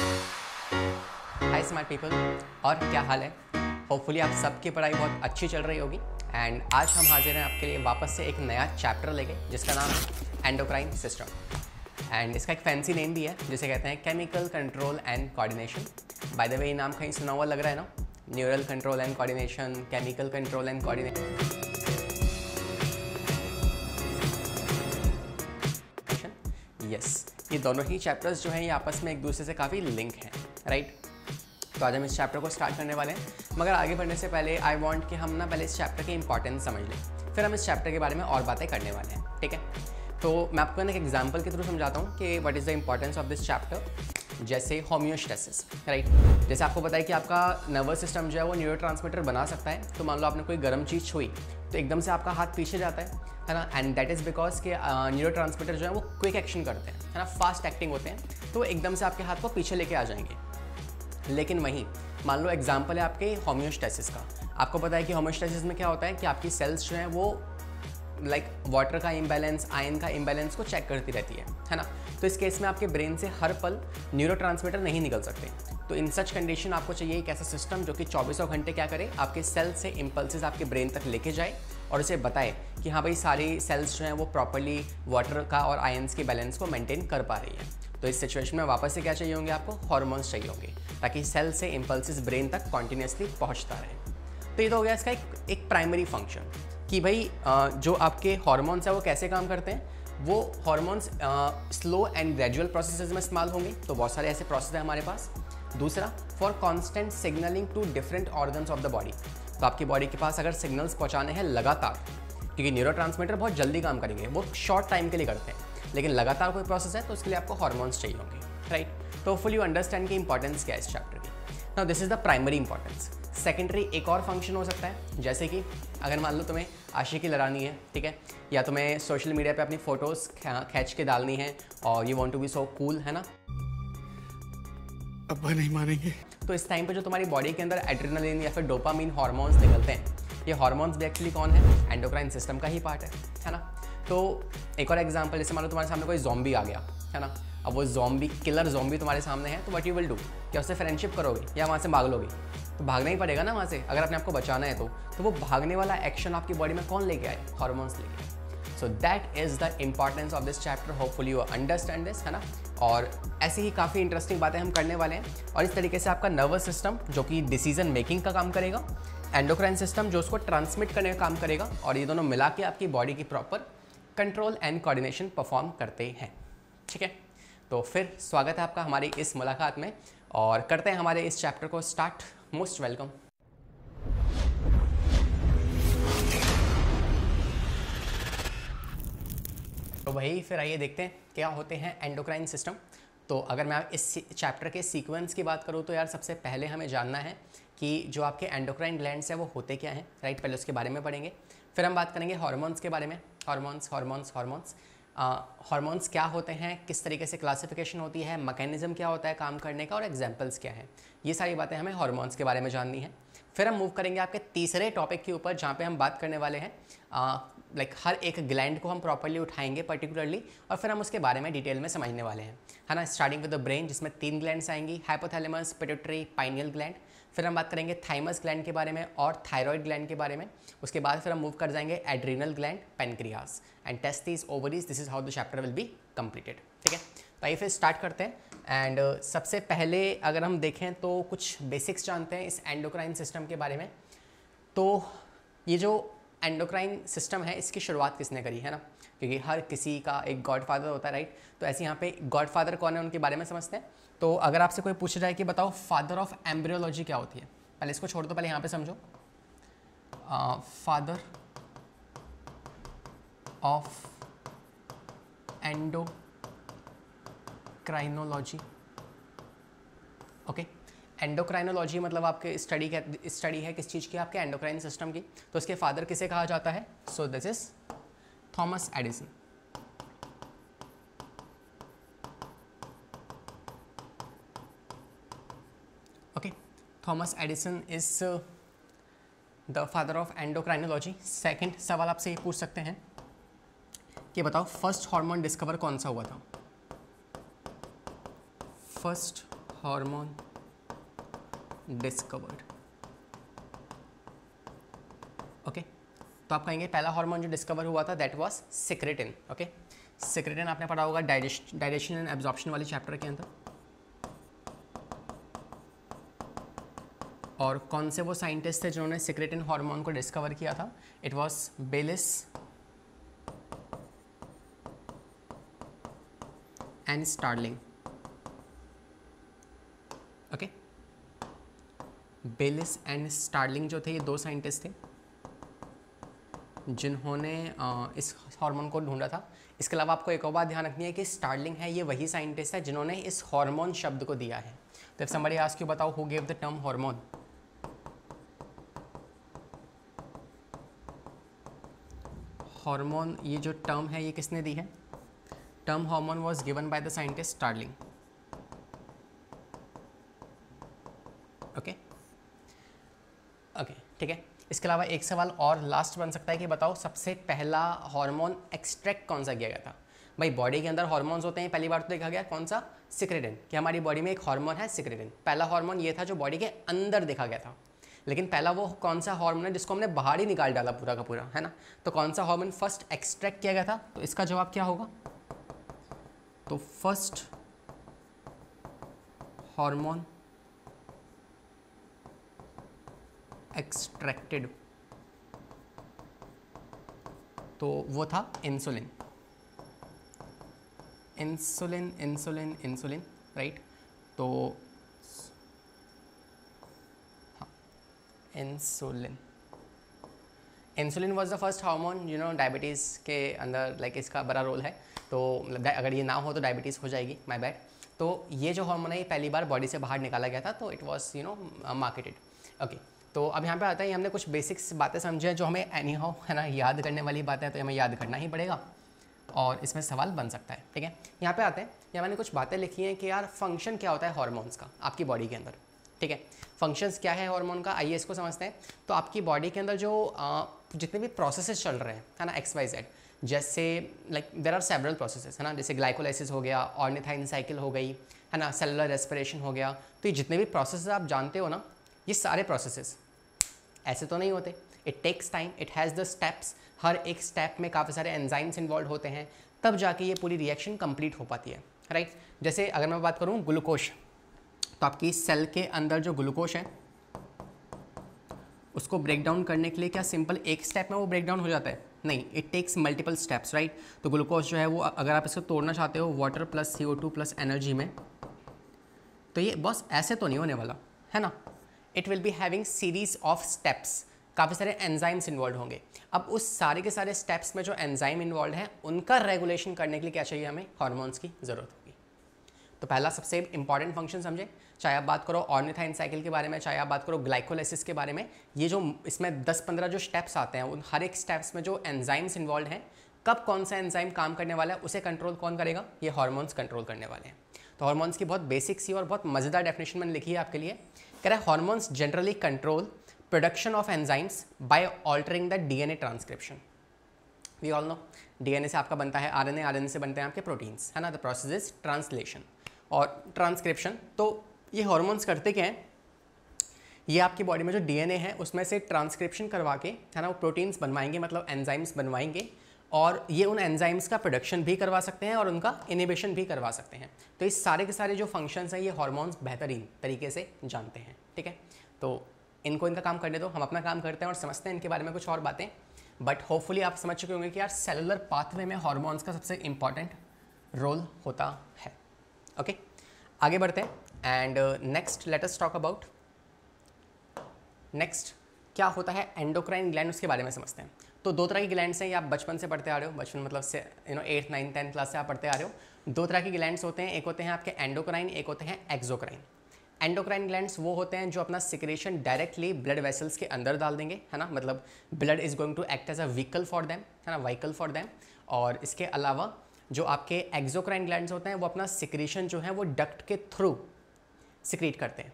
हाय smart people और क्या हाल है? होपफुली आप सबकी पढ़ाई बहुत अच्छी चल रही होगी। एंड आज हम हाजिर हैं आपके लिए वापस से एक नया चैप्टर लेके, जिसका नाम है एंडोक्राइन सिस्टम एंड इसका एक फैंसी नेम भी है, जिसे कहते हैं chemical control and coordination by the way ये नाम कहीं सुना हुआ लग रहा है ना? Neural control and coordination chemical control and coordination yes ये दोनों ही चैप्टर्स जो हैं ये आपस में एक दूसरे से काफ़ी लिंक हैं राइट तो आज हम इस चैप्टर को स्टार्ट करने वाले हैं। मगर आगे बढ़ने से पहले आई वॉन्ट कि हम ना पहले इस चैप्टर की इंपॉर्टेंस समझ लें। फिर हम इस चैप्टर के बारे में और बातें करने वाले हैं, ठीक है? तो मैं आपको एक एग्ज़ाम्पल के थ्रू समझाता हूँ कि what is the importance of this chapter जैसे होम्योस्टेसिस राइट जैसे आपको पता है कि आपका नर्वस सिस्टम जो है वो न्यूरो बना सकता है। तो मान लो आपने कोई गर्म चीज़ छुई तो एकदम से आपका हाथ पीछे जाता है। है ना? एंड दैट इज़ बिकॉज़ के न्यूरो ट्रांसमीटर जो है वो क्विक एक्शन करते हैं है ना? फास्ट एक्टिंग होते हैं तो एकदम से आपके हाथ को पीछे लेके आ जाएँगे। लेकिन वहीं मान लो एग्ज़ाम्पल है आपके होम्योस्टेसिस का। आपको पता है कि होम्योस्टेसिस में क्या होता है कि आपकी सेल्स जो हैं वो लाइक like, वाटर का इम्बैलेंस आयन का इम्बैलेंस को चेक करती रहती है है ना? तो इस केस में आपके ब्रेन से हर पल न्यूरो नहीं निकल सकते। तो इन सच कंडीशन आपको चाहिए एक ऐसा सिस्टम जो कि चौबीसों घंटे क्या करे आपके सेल से इम्पल्सिस आपके ब्रेन तक लेके जाए और उसे बताए कि हाँ भाई, सारी सेल्स जो हैं वो प्रॉपरली वाटर का और आयन्स के बैलेंस को मेंटेन कर पा रही है। तो इस सिचुएशन में वापस से क्या चाहिए होंगे आपको? हॉर्मोन्स चाहिए होंगे, ताकि सेल से इम्पल्सिस ब्रेन तक कॉन्टीन्यूसली पहुँचता रहे। तो ये तो हो गया इसका एक एक प्राइमरी फ़ंक्शन कि भाई जो आपके हॉर्मोन्स हैं वो कैसे काम करते हैं? वो hormones slow and gradual process में इस्तेमाल होंगे तो बहुत सारे ऐसे प्रोसेस हैं हमारे पास। दूसरा for constant signalling to different organs of the body तो आपकी बॉडी के पास अगर सिग्नल्स पहुँचाने हैं लगातार, क्योंकि न्यूरो बहुत जल्दी काम करेंगे, वो शॉर्ट टाइम के लिए करते हैं, लेकिन लगातार कोई प्रोसेस है तो उसके लिए आपको हॉर्मोन्स चाहिए होंगे राइट तो फुल यू अंडरस्टैंड की इंपॉर्टेंस क्या है इस चैप्टर की। Now this is the primary importance secondary एक और फ़ंक्शन हो सकता है, जैसे कि अगर मान लो तुम्हें आशिकी लड़ानी है, ठीक है? या तुम्हें सोशल मीडिया पे अपनी फ़ोटोज़ खींच के डालनी है, और you want to be so cool है ना? अब्बा नहीं मानेंगे। तो इस टाइम पे जो तुम्हारी बॉडी के अंदर एड्रेनलिन या फिर डोपामीन हार्मोन्स निकलते हैं, ये हार्मोन्स भी एक्चुअली कौन है? एंडोक्राइन सिस्टम का ही पार्ट है है ना? तो एक और एग्ज़ाम्पल जैसे मान लो तुम्हारे सामने कोई जॉम्बी आ गया, है ना? अब वो जॉम्बी किलर जॉम्बी तुम्हारे सामने है तो वट यू विल डू क्या उससे फ्रेंडशिप करोगे या वहाँ से भाग लोगे? तो भागना ही पड़ेगा ना वहाँ से, अगर अपने आपको बचाना है तो। तो वो भागने वाला एक्शन आपकी बॉडी में कौन लेके आए? हॉर्मोन्स लेके आए। So that is the importance of this chapter hopefully you understand this है ना? और ऐसी ही काफ़ी इंटरेस्टिंग बातें हम करने वाले हैं। और इस तरीके से आपका नर्वस सिस्टम जो कि डिसीज़न मेकिंग का काम करेगा एंडोक्राइन सिस्टम जो उसको ट्रांसमिट करने का काम करेगा, और ये दोनों मिला के आपकी बॉडी की proper control and coordination perform करते हैं। ठीक है? तो फिर स्वागत है आपका हमारी इस मुलाकात में, और करते हैं हमारे इस चैप्टर को स्टार्ट मोस्ट वेलकम तो वही फिर आइए देखते हैं क्या होते हैं एंडोक्राइन सिस्टम तो अगर मैं इस चैप्टर के सीक्वेंस की बात करूँ तो यार सबसे पहले हमें जानना है कि जो आपके एंडोक्राइन ग्लैंड्स हैं वो होते क्या हैं राइट पहले उसके बारे में पढ़ेंगे। फिर हम बात करेंगे हॉर्मोन्स के बारे में। हॉर्मोन्स हॉर्मोन्स हॉर्मोन्स हॉर्मोन्स क्या होते हैं, किस तरीके से क्लासिफिकेशन होती है मैकेनिज्म क्या होता है काम करने का और एग्जाम्पल्स क्या है। ये सारी बातें हमें हॉर्मोन्स के बारे में जाननी है। फिर हम मूव करेंगे आपके तीसरे टॉपिक के ऊपर जहाँ पे हम बात करने वाले हैं। लाइक हर एक ग्लैंड को हम प्रॉपरली उठाएँगे पर्टिकुलरली और फिर हम उसके बारे में डिटेल में समझने वाले हैं। है ना? स्टार्टिंग विद द ब्रेन जिसमें तीन ग्लैंड्स आएँगी हाइपोथैलेमस पिट्यूटरी पाइनियल ग्लैंड फिर हम बात करेंगे थाइमस ग्लैंड के बारे में और थायराइड ग्लैंड के बारे में। उसके बाद फिर हम मूव कर जाएँगे adrenal gland pancreas and testes ovaries this is how the chapter will be completed ठीक है? तो आइए फिर स्टार्ट करते हैं। एंड uh, सबसे पहले अगर हम देखें तो कुछ बेसिक्स जानते हैं इस एंडोक्राइन सिस्टम के बारे में। तो ये जो एंडोक्राइन सिस्टम है, इसकी शुरुआत किसने करी, है ना? क्योंकि हर किसी का एक गॉड फादर होता है राइट तो ऐसे यहाँ पे गॉड फादर कौन है, उनके बारे में समझते हैं। तो अगर आपसे कोई पूछा जाए कि बताओ फादर ऑफ़ एम्ब्रियोलॉजी क्या होती है? पहले इसको छोड़ दो, पहले यहाँ पे समझो। Father of endocrinology okay endocrinology मतलब आपके स्टडी स्टडी है किस चीज़ की? आपके एंडोक्राइन सिस्टम की। तो इसके फादर किसे कहा जाता है? So this is Thomas Edison okay Thomas Edison is the father of endocrinology second सवाल आपसे ये पूछ सकते हैं कि बताओ फ़र्स्ट हार्मोन डिस्कवर कौन सा हुआ था? फ़र्स्ट हार्मोन डिस्कवर्ड ओके तो आप कहेंगे, पहला हार्मोन जो डिस्कवर हुआ था that was secretin okay secretin आपने पढ़ा होगा डाइजेशन एंड एब्जॉर्प्शन वाले चैप्टर के अंदर। और कौन से वो साइंटिस्ट थे जिन्होंने सिक्रेटिन हार्मोन को डिस्कवर किया था? It was Bayliss and Starling okay Bayliss and Starling जो थे, ये दो साइंटिस्ट थे, जिन्होंने इस हार्मोन को ढूंढा था। इसके अलावा आपको एक और बात ध्यान रखनी है कि स्टार्लिंग है, ये वही साइंटिस्ट है जिन्होंने इस हार्मोन शब्द को दिया है। तो इफ़ समबडी आस्क यू बताओ who gave the term hormone hormone ये जो टर्म है, ये किसने दी है? Term hormone was given by the scientist Starling okay okay ठीक है? इसके अलावा एक सवाल और लास्ट बन सकता है कि बताओ, सबसे पहला हार्मोन एक्सट्रैक्ट कौन सा किया गया था? भाई बॉडी के अंदर हार्मोन्स होते हैं, पहली बार तो देखा गया, कौन सा? सिक्रेटिन कि हमारी बॉडी में एक हार्मोन है सिक्रेटिन पहला हार्मोन ये था जो बॉडी के अंदर देखा गया था. लेकिन पहला वो कौन सा हार्मोन है जिसको हमने बाहर ही निकाल डाला पूरा का पूरा, है ना? तो कौन सा हार्मोन फ़र्स्ट एक्सट्रैक्ट किया गया था? तो इसका जवाब क्या होगा? तो फ़र्स्ट हार्मोन एक्सट्रैक्टेड तो वो था insulin insulin insulin insulin right तो insulin insulin was the first hormone you know diabetes के अंदर लाइक like, इसका बड़ा रोल है. तो अगर ये ना हो तो डायबिटीज़ हो जाएगी माई बैड तो ये जो हार्मोन है ये पहली बार बॉडी से बाहर निकाला गया था तो it was you know marketed okay तो अब यहाँ पे आता है हमने कुछ बेसिक्स बातें समझी हैं जो हमें एनी हाउ है ना याद करने वाली बातें है तो हमें याद करना ही पड़ेगा। और इसमें सवाल बन सकता है ठीक है? यहाँ पे आते हैं यहाँ मैंने कुछ बातें लिखी हैं कि यार फ़ंक्शन क्या होता है हार्मोन्स का आपकी बॉडी के अंदर ठीक है? फ़ंक्शंस क्या है हार्मोन का आइए इसको समझते हैं। तो आपकी बॉडी के अंदर जो आ, जितने भी प्रोसेसेस चल रहे हैं है ना एक्स वाई जेड जैसे like there are several processes है ना? जैसे ग्लाइकोलाइसिस हो गया ऑर्निथाइन साइकिल हो गई है ना? सेलुलर रेस्पिरेशन हो गया तो ये जितने भी प्रोसेस आप जानते हो ना ये सारे प्रोसेसेस ऐसे तो नहीं होते। It takes time it has the steps हर एक स्टेप में काफ़ी सारे एंजाइम्स इन्वॉल्व होते हैं। तब जाके ये पूरी रिएक्शन कंप्लीट हो पाती है। Right right? जैसे अगर मैं बात करूँ ग्लूकोश तो आपकी सेल के अंदर जो ग्लूकोश है, उसको ब्रेक डाउन करने के लिए क्या सिंपल एक स्टेप में वो ब्रेक डाउन हो जाता है? नहीं it takes multiple steps right तो ग्लूकोज जो है वो अगर आप इसको तोड़ना चाहते हो water plus C plus energy में तो ये बस ऐसे तो नहीं होने वाला, है ना? It will be having series of steps काफ़ी सारे एंजाइम्स इन्वॉल्व होंगे। अब उस सारे के सारे स्टेप्स में जो एंजाइम इन्वॉल्व हैं, उनका रेगुलेशन करने के लिए क्या चाहिए हमें? हार्मोन्स की ज़रूरत होगी। तो पहला सबसे इंपॉर्टेंट फ़ंक्शन समझे। चाहे आप बात करो ऑर्निथाइन साइकिल के बारे में, चाहे आप बात करो ग्लाइकोलाइसिस के बारे में, ये जो इसमें 10-15 जो स्टेप्स आते हैं, उन हर एक स्टेप्स में जो एंजाइम्स इन्वॉल्व हैं, कब कौन सा एंजाइम काम करने वाला है, उसे कंट्रोल कौन करेगा? ये हार्मोन्स कंट्रोल करने वाले हैं। तो हार्मोन्स की बहुत बेसिक सी और बहुत मज़ेदार डेफिनेशन मैंने लिखी है आपके लिए। कह रहा है hormones generally control production of enzymes by altering the DNA transcription we all know DNA से आपका बनता है आरएनए आरएनए से बनते हैं आपके प्रोटीन्स है ना? द प्रोसेस इज़ ट्रांसलेशन और ट्रांसक्रिप्शन तो ये हॉर्मोन्स करते क्या हैं? ये आपकी बॉडी में जो डीएनए है, उसमें से ट्रांसक्रिप्शन करवा के, है ना, वो प्रोटीन्स बनवाएँगे मतलब एंजाइम्स बनवाएँगे और ये उन एंजाइम्स का प्रोडक्शन भी करवा सकते हैं और उनका इनिबिशन भी करवा सकते हैं। तो इस सारे के सारे जो फ़ंक्शंस हैं, ये हार्मोन्स बेहतरीन तरीके से जानते हैं, ठीक है? तो इनको इनका काम करने दो, हम अपना काम करते हैं और समझते हैं इनके बारे में कुछ और बातें। बट होपफुली आप समझ चुके होंगे कि यार सेलुलर पाथवे में हॉर्मोन्स का सबसे इंपॉर्टेंट रोल होता है ओके okay? आगे बढ़ते हैं and next let us talk about next क्या होता है एंडोक्राइन ग्लैंड उसके बारे में समझते हैं। तो दो तरह की ग्लैंड्स हैं, ये आप बचपन से पढ़ते आ रहे हो, बचपन मतलब से you know eighth ninth tenth class से आप पढ़ते आ रहे हो। दो तरह की ग्लैंड्स होते हैं, एक होते हैं आपके एंडोक्राइन एक होते हैं एक्जोक्राइन एंडोक्राइन ग्लैंड्स वो होते हैं जो अपना सिक्रेशन डायरेक्टली ब्लड वेसल्स के अंदर डाल देंगे, है ना? मतलब blood is going to act as a vehicle for them है ना? व्हीकल फॉर देम और इसके अलावा जो आपके एक्जोक्राइन ग्लैंड्स होते हैं, वो अपना सिक्रेशन जो है, वो डक्ट के थ्रू सिक्रीट करते हैं।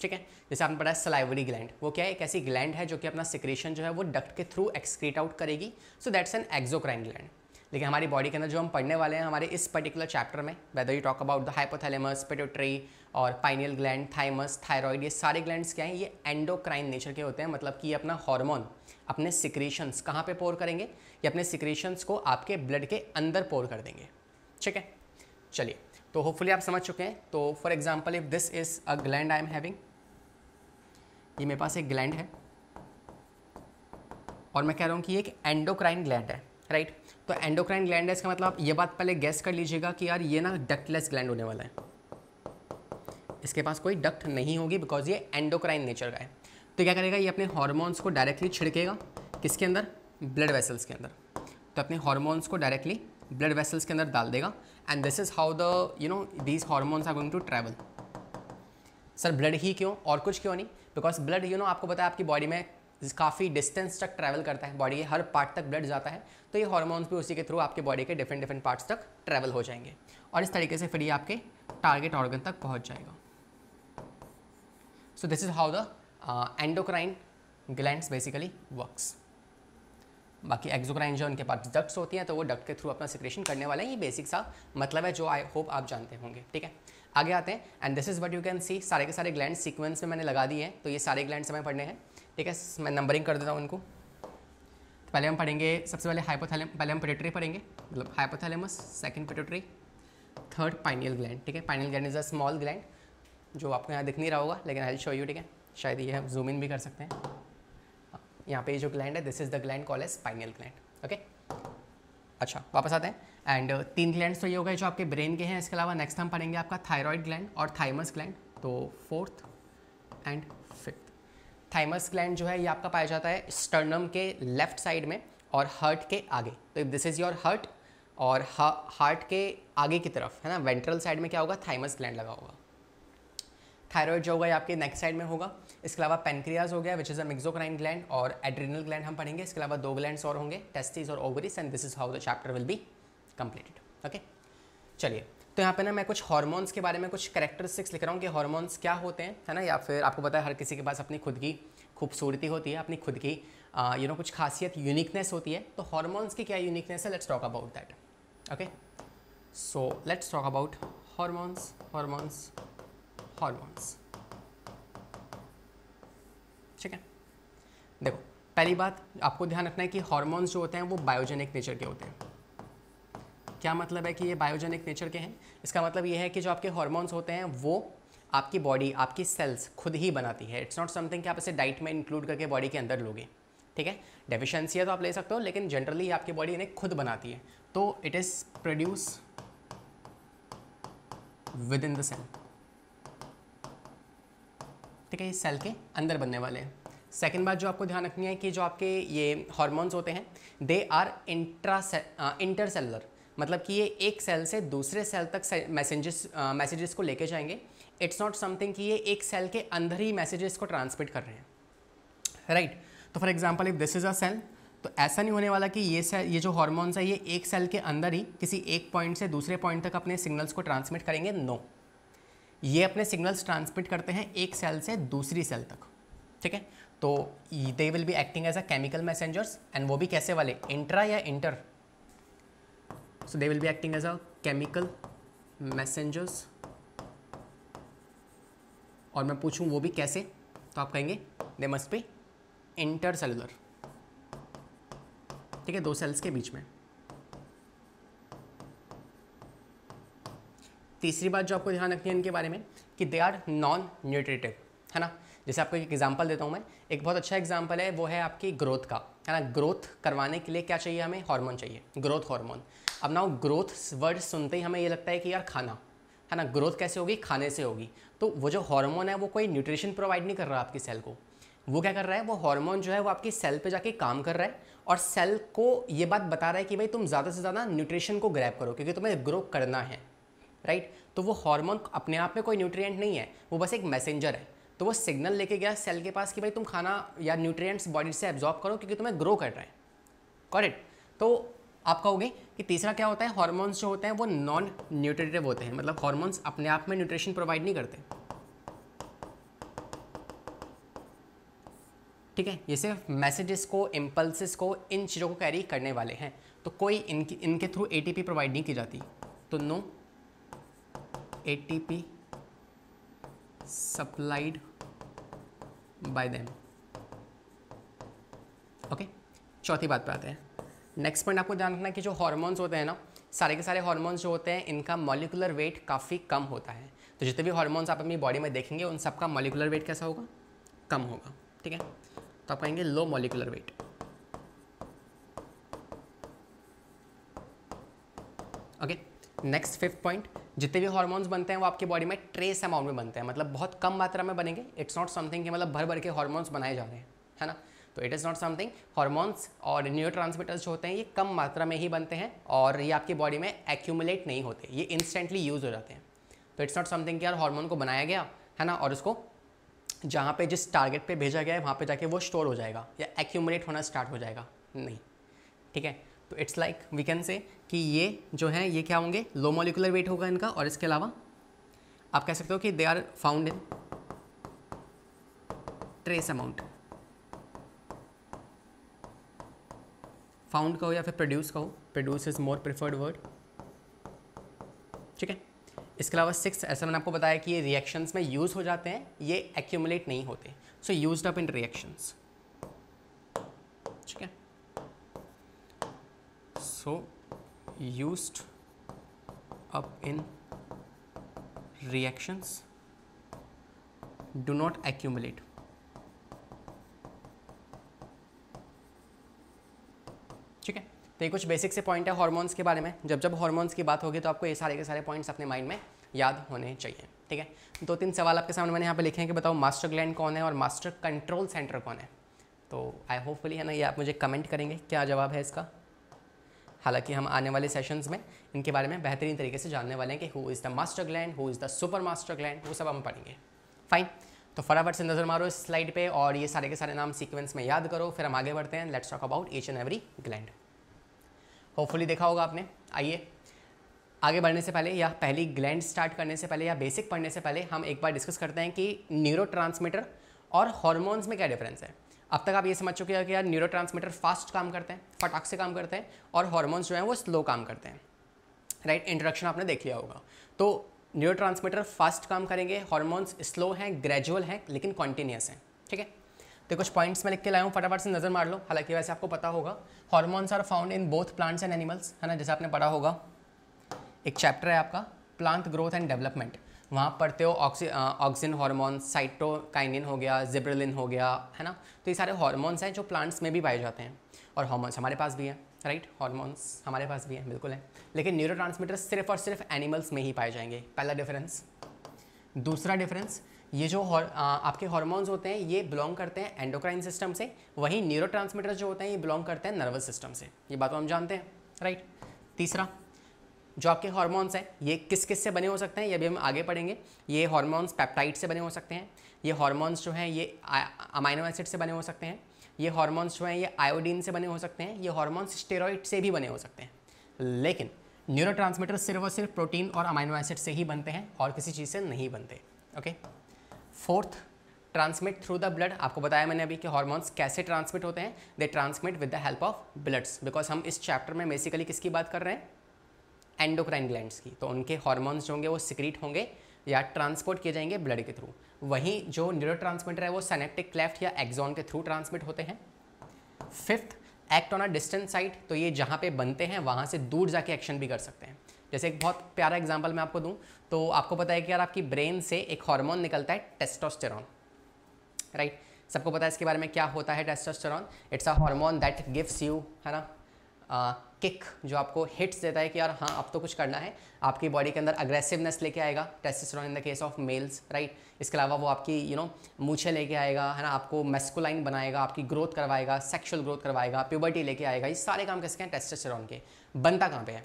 ठीक है? जैसे आपने पढ़ा है सलाइवरी ग्लैंड वो क्या है? एक ऐसी ग्लैंड है जो कि अपना सिक्रेशन जो है वो डक्ट के थ्रू एक्सक्रीट आउट करेगी. So that's an exocrine gland लेकिन हमारी बॉडी के अंदर जो हम पढ़ने वाले हैं, हमारे इस पर्टिकुलर चैप्टर में whether you talk about the hypothalamus pituitary और पाइनियल ग्लैंड थाइमस थायराइड ये सारे ग्लैंड्स क्या हैं? ये एंडोक्राइन नेचर के होते हैं. मतलब कि ये अपना हार्मोन अपने सिक्रेशंस कहाँ पे पोर करेंगे? ये अपने सिक्रेशंस को आपके ब्लड के अंदर पोर कर देंगे. ठीक है? चलिए तो होपफुली आप समझ चुके हैं. तो for example if this is a gland I am having ये मेरे पास एक ग्लैंड है। और मैं कह रहा हूँ कि एक एंडोक्राइन ग्लैंड है राइट तो एंडोक्राइन ग्लैंड है, इसका मतलब ये बात पहले गैस कर लीजिएगा कि यार ये ना डक्टलेस ग्लैंड होने वाला है। इसके पास कोई डक्ट नहीं होगी बिकॉज़ ये एंडोक्राइन नेचर का है। तो क्या करेगा, ये अपने हॉर्मोन्स को डायरेक्टली छिड़केगा किसके अंदर? ब्लड वेसल्स के अंदर। तो अपने हॉर्मोन्स को डायरेक्टली ब्लड वेसल्स के अंदर डाल देगा। And this is how the you know these hormones are going to travel sir blood ही क्यों? और कुछ क्यों नहीं? बिकॉज़ ब्लड यू नो आपको पता है आपकी बॉडी में काफ़ी डिस्टेंस तक ट्रैवल करता है। बॉडी के हर पार्ट तक ब्लड जाता है। तो ये हॉर्मोन्स भी उसी के थ्रू आपके बॉडी के डिफरेंट डिफरेंट पार्ट्स तक ट्रैवल हो जाएँगे। और इस तरीके से फिर ये आपके टारगेट ऑर्गन तक पहुँच जाएगा। So this is how the endocrine glands basically works बाकी एक्जोक्राइन जो उनके पास डक्ट्स होती हैं तो वो डक्ट के थ्रू अपना सिक्रेशन करने वाले हैं। ये बेसिक सा मतलब है जो आई होप आप जानते होंगे। ठीक है? आगे आते हैं। And this is what you can see सारे के सारे ग्लैंड सीक्वेंस में मैंने लगा दिए हैं। तो ये सारे ग्लैंड्स हमें पढ़ने हैं। ठीक है, मैं नंबरिंग कर देता हूँ उनको। तो पहले हम पढ़ेंगे, सबसे पहले हाइपोथैलेम पहले हम पिट्यूटरी पढ़ेंगे। मतलब hypothalamus second pituitary third pineal gland ठीक है? Pineal gland is a small gland जो आपको यहाँ दिख नहीं रहा होगा, लेकिन आई शो यू ठीक है? शायद ये हम जूम इन भी कर सकते हैं। यहाँ पे जो ग्लैंड है this is the gland call as pineal gland okay अच्छा वापस आते हैं। एंड uh, तीन ग्लैंड्स तो ये हो गए जो आपके ब्रेन के हैं। इसके अलावा नेक्स्ट हम पढ़ेंगे आपका थायराइड ग्लैंड और थाइमस ग्लैंड तो fourth and fifth thymus gland जो है ये आपका पाया जाता है स्टर्नम के लेफ़्ट साइड में और हर्ट के आगे। तो if this is your heart और हार्ट के आगे की तरफ़ है ना? वेंट्रल साइड में क्या होगा? थाइमस ग्लैंड लगा होगा। थायराइड जो होगा ये आपके नेक्स्ट साइड में होगा। इसके अलावा पेनक्रियाज हो गया which is a mixocrine gland और एड्रिनल ग्लैंड हम पढ़ेंगे। इसके अलावा दो ग्लैंड्स और होंगे टेस्टिस और ovaries and this is how the chapter will be completed okay चलिए तो यहाँ पे ना मैं कुछ हार्मोन्स के बारे में कुछ करेक्टरिस्टिक्स लिख रहा हूँ कि हॉर्मोन्स क्या होते हैं, है ना? या फिर आपको पता है हर किसी के पास अपनी खुद की खूबसूरती होती है, अपनी खुद की यू नो कुछ खासियत यूनिकनेस होती है। तो हॉर्मोन्स की क्या यूनिकनेस है? Let's talk about that okay so let's talk about hormones hormones hormones ठीक है? देखो, पहली बात आपको ध्यान रखना है कि हॉर्मोन्स जो होते हैं वो बायोजेनिक नेचर के होते हैं। क्या मतलब है कि ये बायोजेनिक नेचर के हैं? इसका मतलब ये है कि जो आपके हॉर्मोन्स होते हैं, वो आपकी बॉडी आपकी सेल्स खुद ही बनाती है। इट्स नॉट समथिंग कि आप इसे डाइट में इंक्लूड करके बॉडी के अंदर लोगे, ठीक है? डेफिशिएंसी है तो आप ले सकते हो, लेकिन जनरली आपकी बॉडी इन्हें खुद बनाती है। तो it is produce within the cell ठीक है? इस सेल के अंदर बनने वाले हैं। सेकेंड बात जो आपको ध्यान रखनी है कि जो आपके ये हॉर्मोन्स होते हैं दे आर इंट्रा इंटरसेलर मतलब कि ये एक सेल से दूसरे सेल तक मैसेजेस मैसेजेस को लेके जाएँगे। इट्स नॉट समथिंग कि ये एक सेल के अंदर ही मैसेजेस को ट्रांसमिट कर रहे हैं। Right right? तो for example if this is a cell तो ऐसा नहीं होने वाला कि ये सेल ये जो हॉर्मोन्स है, ये एक सेल के अंदर ही किसी एक पॉइंट से दूसरे पॉइंट तक अपने सिग्नल्स को ट्रांसमिट करेंगे? No no. ये अपने सिग्नल्स ट्रांसमिट करते हैं एक सेल से दूसरी सेल तक। ठीक है? तो they will be acting as a chemical messengers and वो भी कैसे वाले? इंट्रा या inter so they will be acting as a chemical messengers. और मैं पूछूँ, वो भी कैसे? तो आप कहेंगे दे मस्ट बी इंटरसेलुलर ठीक है, दो सेल्स के बीच में। तीसरी बात जो आपको ध्यान रखनी है इनके बारे में, कि दे आर नॉन न्यूट्रिटिव है ना? जैसे आपको एक एग्जांपल देता हूँ मैं। एक बहुत अच्छा एग्जांपल है, वो है आपकी ग्रोथ का। है ना? ग्रोथ करवाने के लिए क्या चाहिए हमें? हार्मोन चाहिए। ग्रोथ हार्मोन अब ना ग्रोथ वर्ड सुनते ही हमें ये लगता है कि यार खाना, है ना? ग्रोथ कैसे होगी? खाने से होगी। तो वो जो हार्मोन है, वो कोई न्यूट्रिशन प्रोवाइड नहीं कर रहा आपकी सेल को। वो क्या कर रहा है? वो हार्मोन जो है, वो आपकी सेल पे जाके काम कर रहा है और सेल को ये बात बता रहा है कि भाई तुम ज़्यादा से ज़्यादा न्यूट्रिशन को ग्रैप करो, क्योंकि तुम्हें ग्रो करना है राइट तो वो हार्मोन अपने आप में कोई न्यूट्रिएंट नहीं है, वो बस एक मैसेंजर है। तो वो सिग्नल लेके गया सेल के पास कि भाई तुम खाना या न्यूट्रिएंट्स बॉडी से एब्जॉर्ब करो, क्योंकि तुम्हें ग्रो कर रहा है। करेक्ट तो आप कहोगे कि तीसरा क्या होता है? हॉर्मोन्स जो होते हैं वो नॉन न्यूट्रेटिव होते हैं। मतलब हॉर्मोन्स अपने आप में न्यूट्रिशन प्रोवाइड नहीं करते। ठीक है? ये सिर्फ़ मैसेजेस को इम्पल्सिस को, इन चीज़ों को कैरी करने वाले हैं। तो कोई इनकी, इनके थ्रू ए प्रोवाइड नहीं की जाती। तो no a supplied by them okay चौथी बात पे आते हैं। नेक्स्ट पॉइंट आपको ध्यान रखना कि जो हार्मोन्स होते हैं ना, सारे के सारे हार्मोन्स जो होते हैं, इनका मॉलिकुलर वेट काफ़ी कम होता है। तो जितने भी हार्मोन्स आप अपनी बॉडी में देखेंगे, उन सबका मॉलिकुलर वेट कैसा होगा? कम होगा, ठीक है? तो आप कहेंगे low molecular weight okay next fifth point जितने भी हार्मोन्स बनते हैं, वो आपकी बॉडी में ट्रेस अमाउंट में बनते हैं। मतलब बहुत कम मात्रा में बनेंगे इट्स नॉट समथिंग कि मतलब भर भर के हार्मोन्स बनाए जा रहे हैं, है ना? तो it is not something hormones और न्यूरो जो होते हैं, ये कम मात्रा में ही बनते हैं और ये आपकी बॉडी में एक्यूमुलेट नहीं होते, ये इंस्टेंटली यूज़ हो जाते हैं। तो इट्स नॉट समथिंग कि यार हार्मोन को बनाया गया, है ना? और उसको जहाँ पे जिस टारगेट पे भेजा गया है, वहाँ पे जाके वो स्टोर हो जाएगा या एक्यूमुलेट होना स्टार्ट हो जाएगा, नहीं। ठीक है? तो it's like we can say कि ये जो है, ये क्या होंगे? लो मोलिकुलर वेट होगा इनका और इसके अलावा आप कह सकते हो कि they are found in trace amount found कहो या फिर प्रोड्यूस कहो. Produce is more preferred word ठीक है? इसके अलावा सिक्स ऐसा मैंने आपको बताया कि ये रिएक्शंस में यूज़ हो जाते हैं, ये एक्यूमुलेट नहीं होते. So use up in reactions ठीक है? So use up in reactions do not accumulate ठीक है? तो ये कुछ बेसिक से पॉइंट है हॉर्मोन्स के बारे में। जब जब हॉर्मोन्स की बात होगी तो आपको ये सारे के सारे पॉइंट्स अपने माइंड में याद होने चाहिए, ठीक है? दो तीन सवाल आपके सामने मैंने यहाँ पे लिखे हैं कि बताओ मास्टर ग्लैंड कौन है और मास्टर कंट्रोल सेंटर कौन है? तो आई होपफुली है ना ये आप मुझे कमेंट करेंगे, क्या जवाब है इसका? हालाँकि हम आने वाले सेशंस में इनके बारे में बेहतरीन तरीके से जानने वाले हैं कि who is the master gland who is the super master gland वो सब हम पढ़ेंगे। फाइन तो फटाफट से नज़र मारो इस स्लाइड पे और ये सारे के सारे नाम सीक्वेंस में याद करो, फिर हम आगे बढ़ते हैं। Let's talk about each and every gland hopefully देखा होगा आपने। आइए। आगे बढ़ने से पहले या पहली ग्लैंड स्टार्ट करने से पहले या बेसिक पढ़ने से पहले हम एक बार डिस्कस करते हैं कि न्यूरो और हॉर्मोन्स में क्या डिफरेंस है। अब तक आप ये समझ चुके हैं कि यार न्यूरो फास्ट काम करते हैं, फटाक से काम करते हैं और हॉर्मोन्स जो हैं वो स्लो काम करते हैं। Right right? इंट्रोडक्शन आपने देख लिया होगा। तो न्यूरो फास्ट काम करेंगे हॉर्मोन्स स्लो हैं ग्रेजुअल हैं, लेकिन कॉन्टीन्यूस हैं। ठीक है? तो कुछ पॉइंट्स में लिख के लाया हूँ, फटाफट से नज़र मार लो। हालाँकि वैसे आपको पता होगा hormones are found in both plants and animals है ना, जैसे आपने पढ़ा होगा। एक चैप्टर है आपका प्लांट ग्रोथ एंड डेवलपमेंट वहाँ पढ़ते हो ऑक्सीजन हार्मोन साइटोकाइनिन हो गया जिब्रलिन हो गया, है ना? तो ये सारे हार्मोन्स हैं जो प्लांट्स में भी पाए जाते हैं। और हार्मोन्स हमारे पास भी हैं राइट हार्मोन्स हमारे पास भी हैं, बिल्कुल है। लेकिन न्यूरो सिर्फ़ और सिर्फ़ एनिमल्स में ही पाए जाएँगे, पहला डिफरेंस दूसरा डिफरेंस ये जो आपके हार्मोन्स होते हैं, ये बिलोंग करते हैं एंडोक्राइन सिस्टम से, वहीं न्यूरो जो होते हैं, ये बिलोंग करते हैं नर्वस सिस्टम से। ये बात हम जानते हैं राइट तीसरा, जो आपके हार्मोन्स हैं, ये किस किस से बने हो सकते हैं, ये भी हम आगे पढ़ेंगे। ये हार्मोन्स पेप्टाइड से बने हो सकते हैं, ये हार्मोन्स जो हैं, ये अमाइनो एसिड से बने हो सकते हैं, ये हार्मोन्स जो हैं, ये आयोडीन से बने हो सकते हैं, ये हार्मोन्स स्टेरॉइड से भी बने हो सकते हैं। लेकिन न्यूरो सिर्फ़ और सिर्फ़ प्रोटीन और अमाइनो एसिड से ही बनते हैं, और किसी चीज़ से नहीं बनते okay fourth transmit through the blood आपको बताया मैंने अभी कि हॉर्मोन्स कैसे ट्रांसमिट होते हैं? They transmit with the help of bloods because हम इस चैप्टर में बेसिकली किसकी बात कर रहे हैं? एंडोक्राइन ग्लैंड्स की. तो उनके हार्मोन्स जो होंगे वो सिक्रीट होंगे या ट्रांसपोर्ट किए जाएँगे ब्लड के थ्रू वहीं जो न्यूरो है वो सेनेप्टिक क्लेफ्ट या एक्जॉन के थ्रू ट्रांसमिट होते हैं. Fifth act on a distance site तो ये जहाँ पे बनते हैं, वहाँ से दूर जाके एक्शन भी कर सकते हैं. जैसे एक बहुत प्यारा एग्ज़ाम्पल मैं आपको दूँ. तो आपको पता है कि यार आपकी ब्रेन से एक हार्मोन निकलता है टेस्टोस्टेरॉन राइट सबको पता है इसके बारे में क्या होता है testosterone it's a hormone that gives you है ना? किक uh, जो आपको हिट्स देता है कि यार हाँ अब तो कुछ करना है। आपकी बॉडी के अंदर अग्रेसिवनेस लेके आएगा testosterone in the case of males right इसके अलावा वो आपकी यू नो मूछे लेके आएगा है ना? आपको मेस्कुलाइन बनाएगा आपकी ग्रोथ करवाएगा सेक्शुअल ग्रोथ करवाएगा प्यूबर्टी लेके आएगा। ये सारे काम किसके हैं? टेस्टोस्टेरॉन के। बनता कहाँ पे है?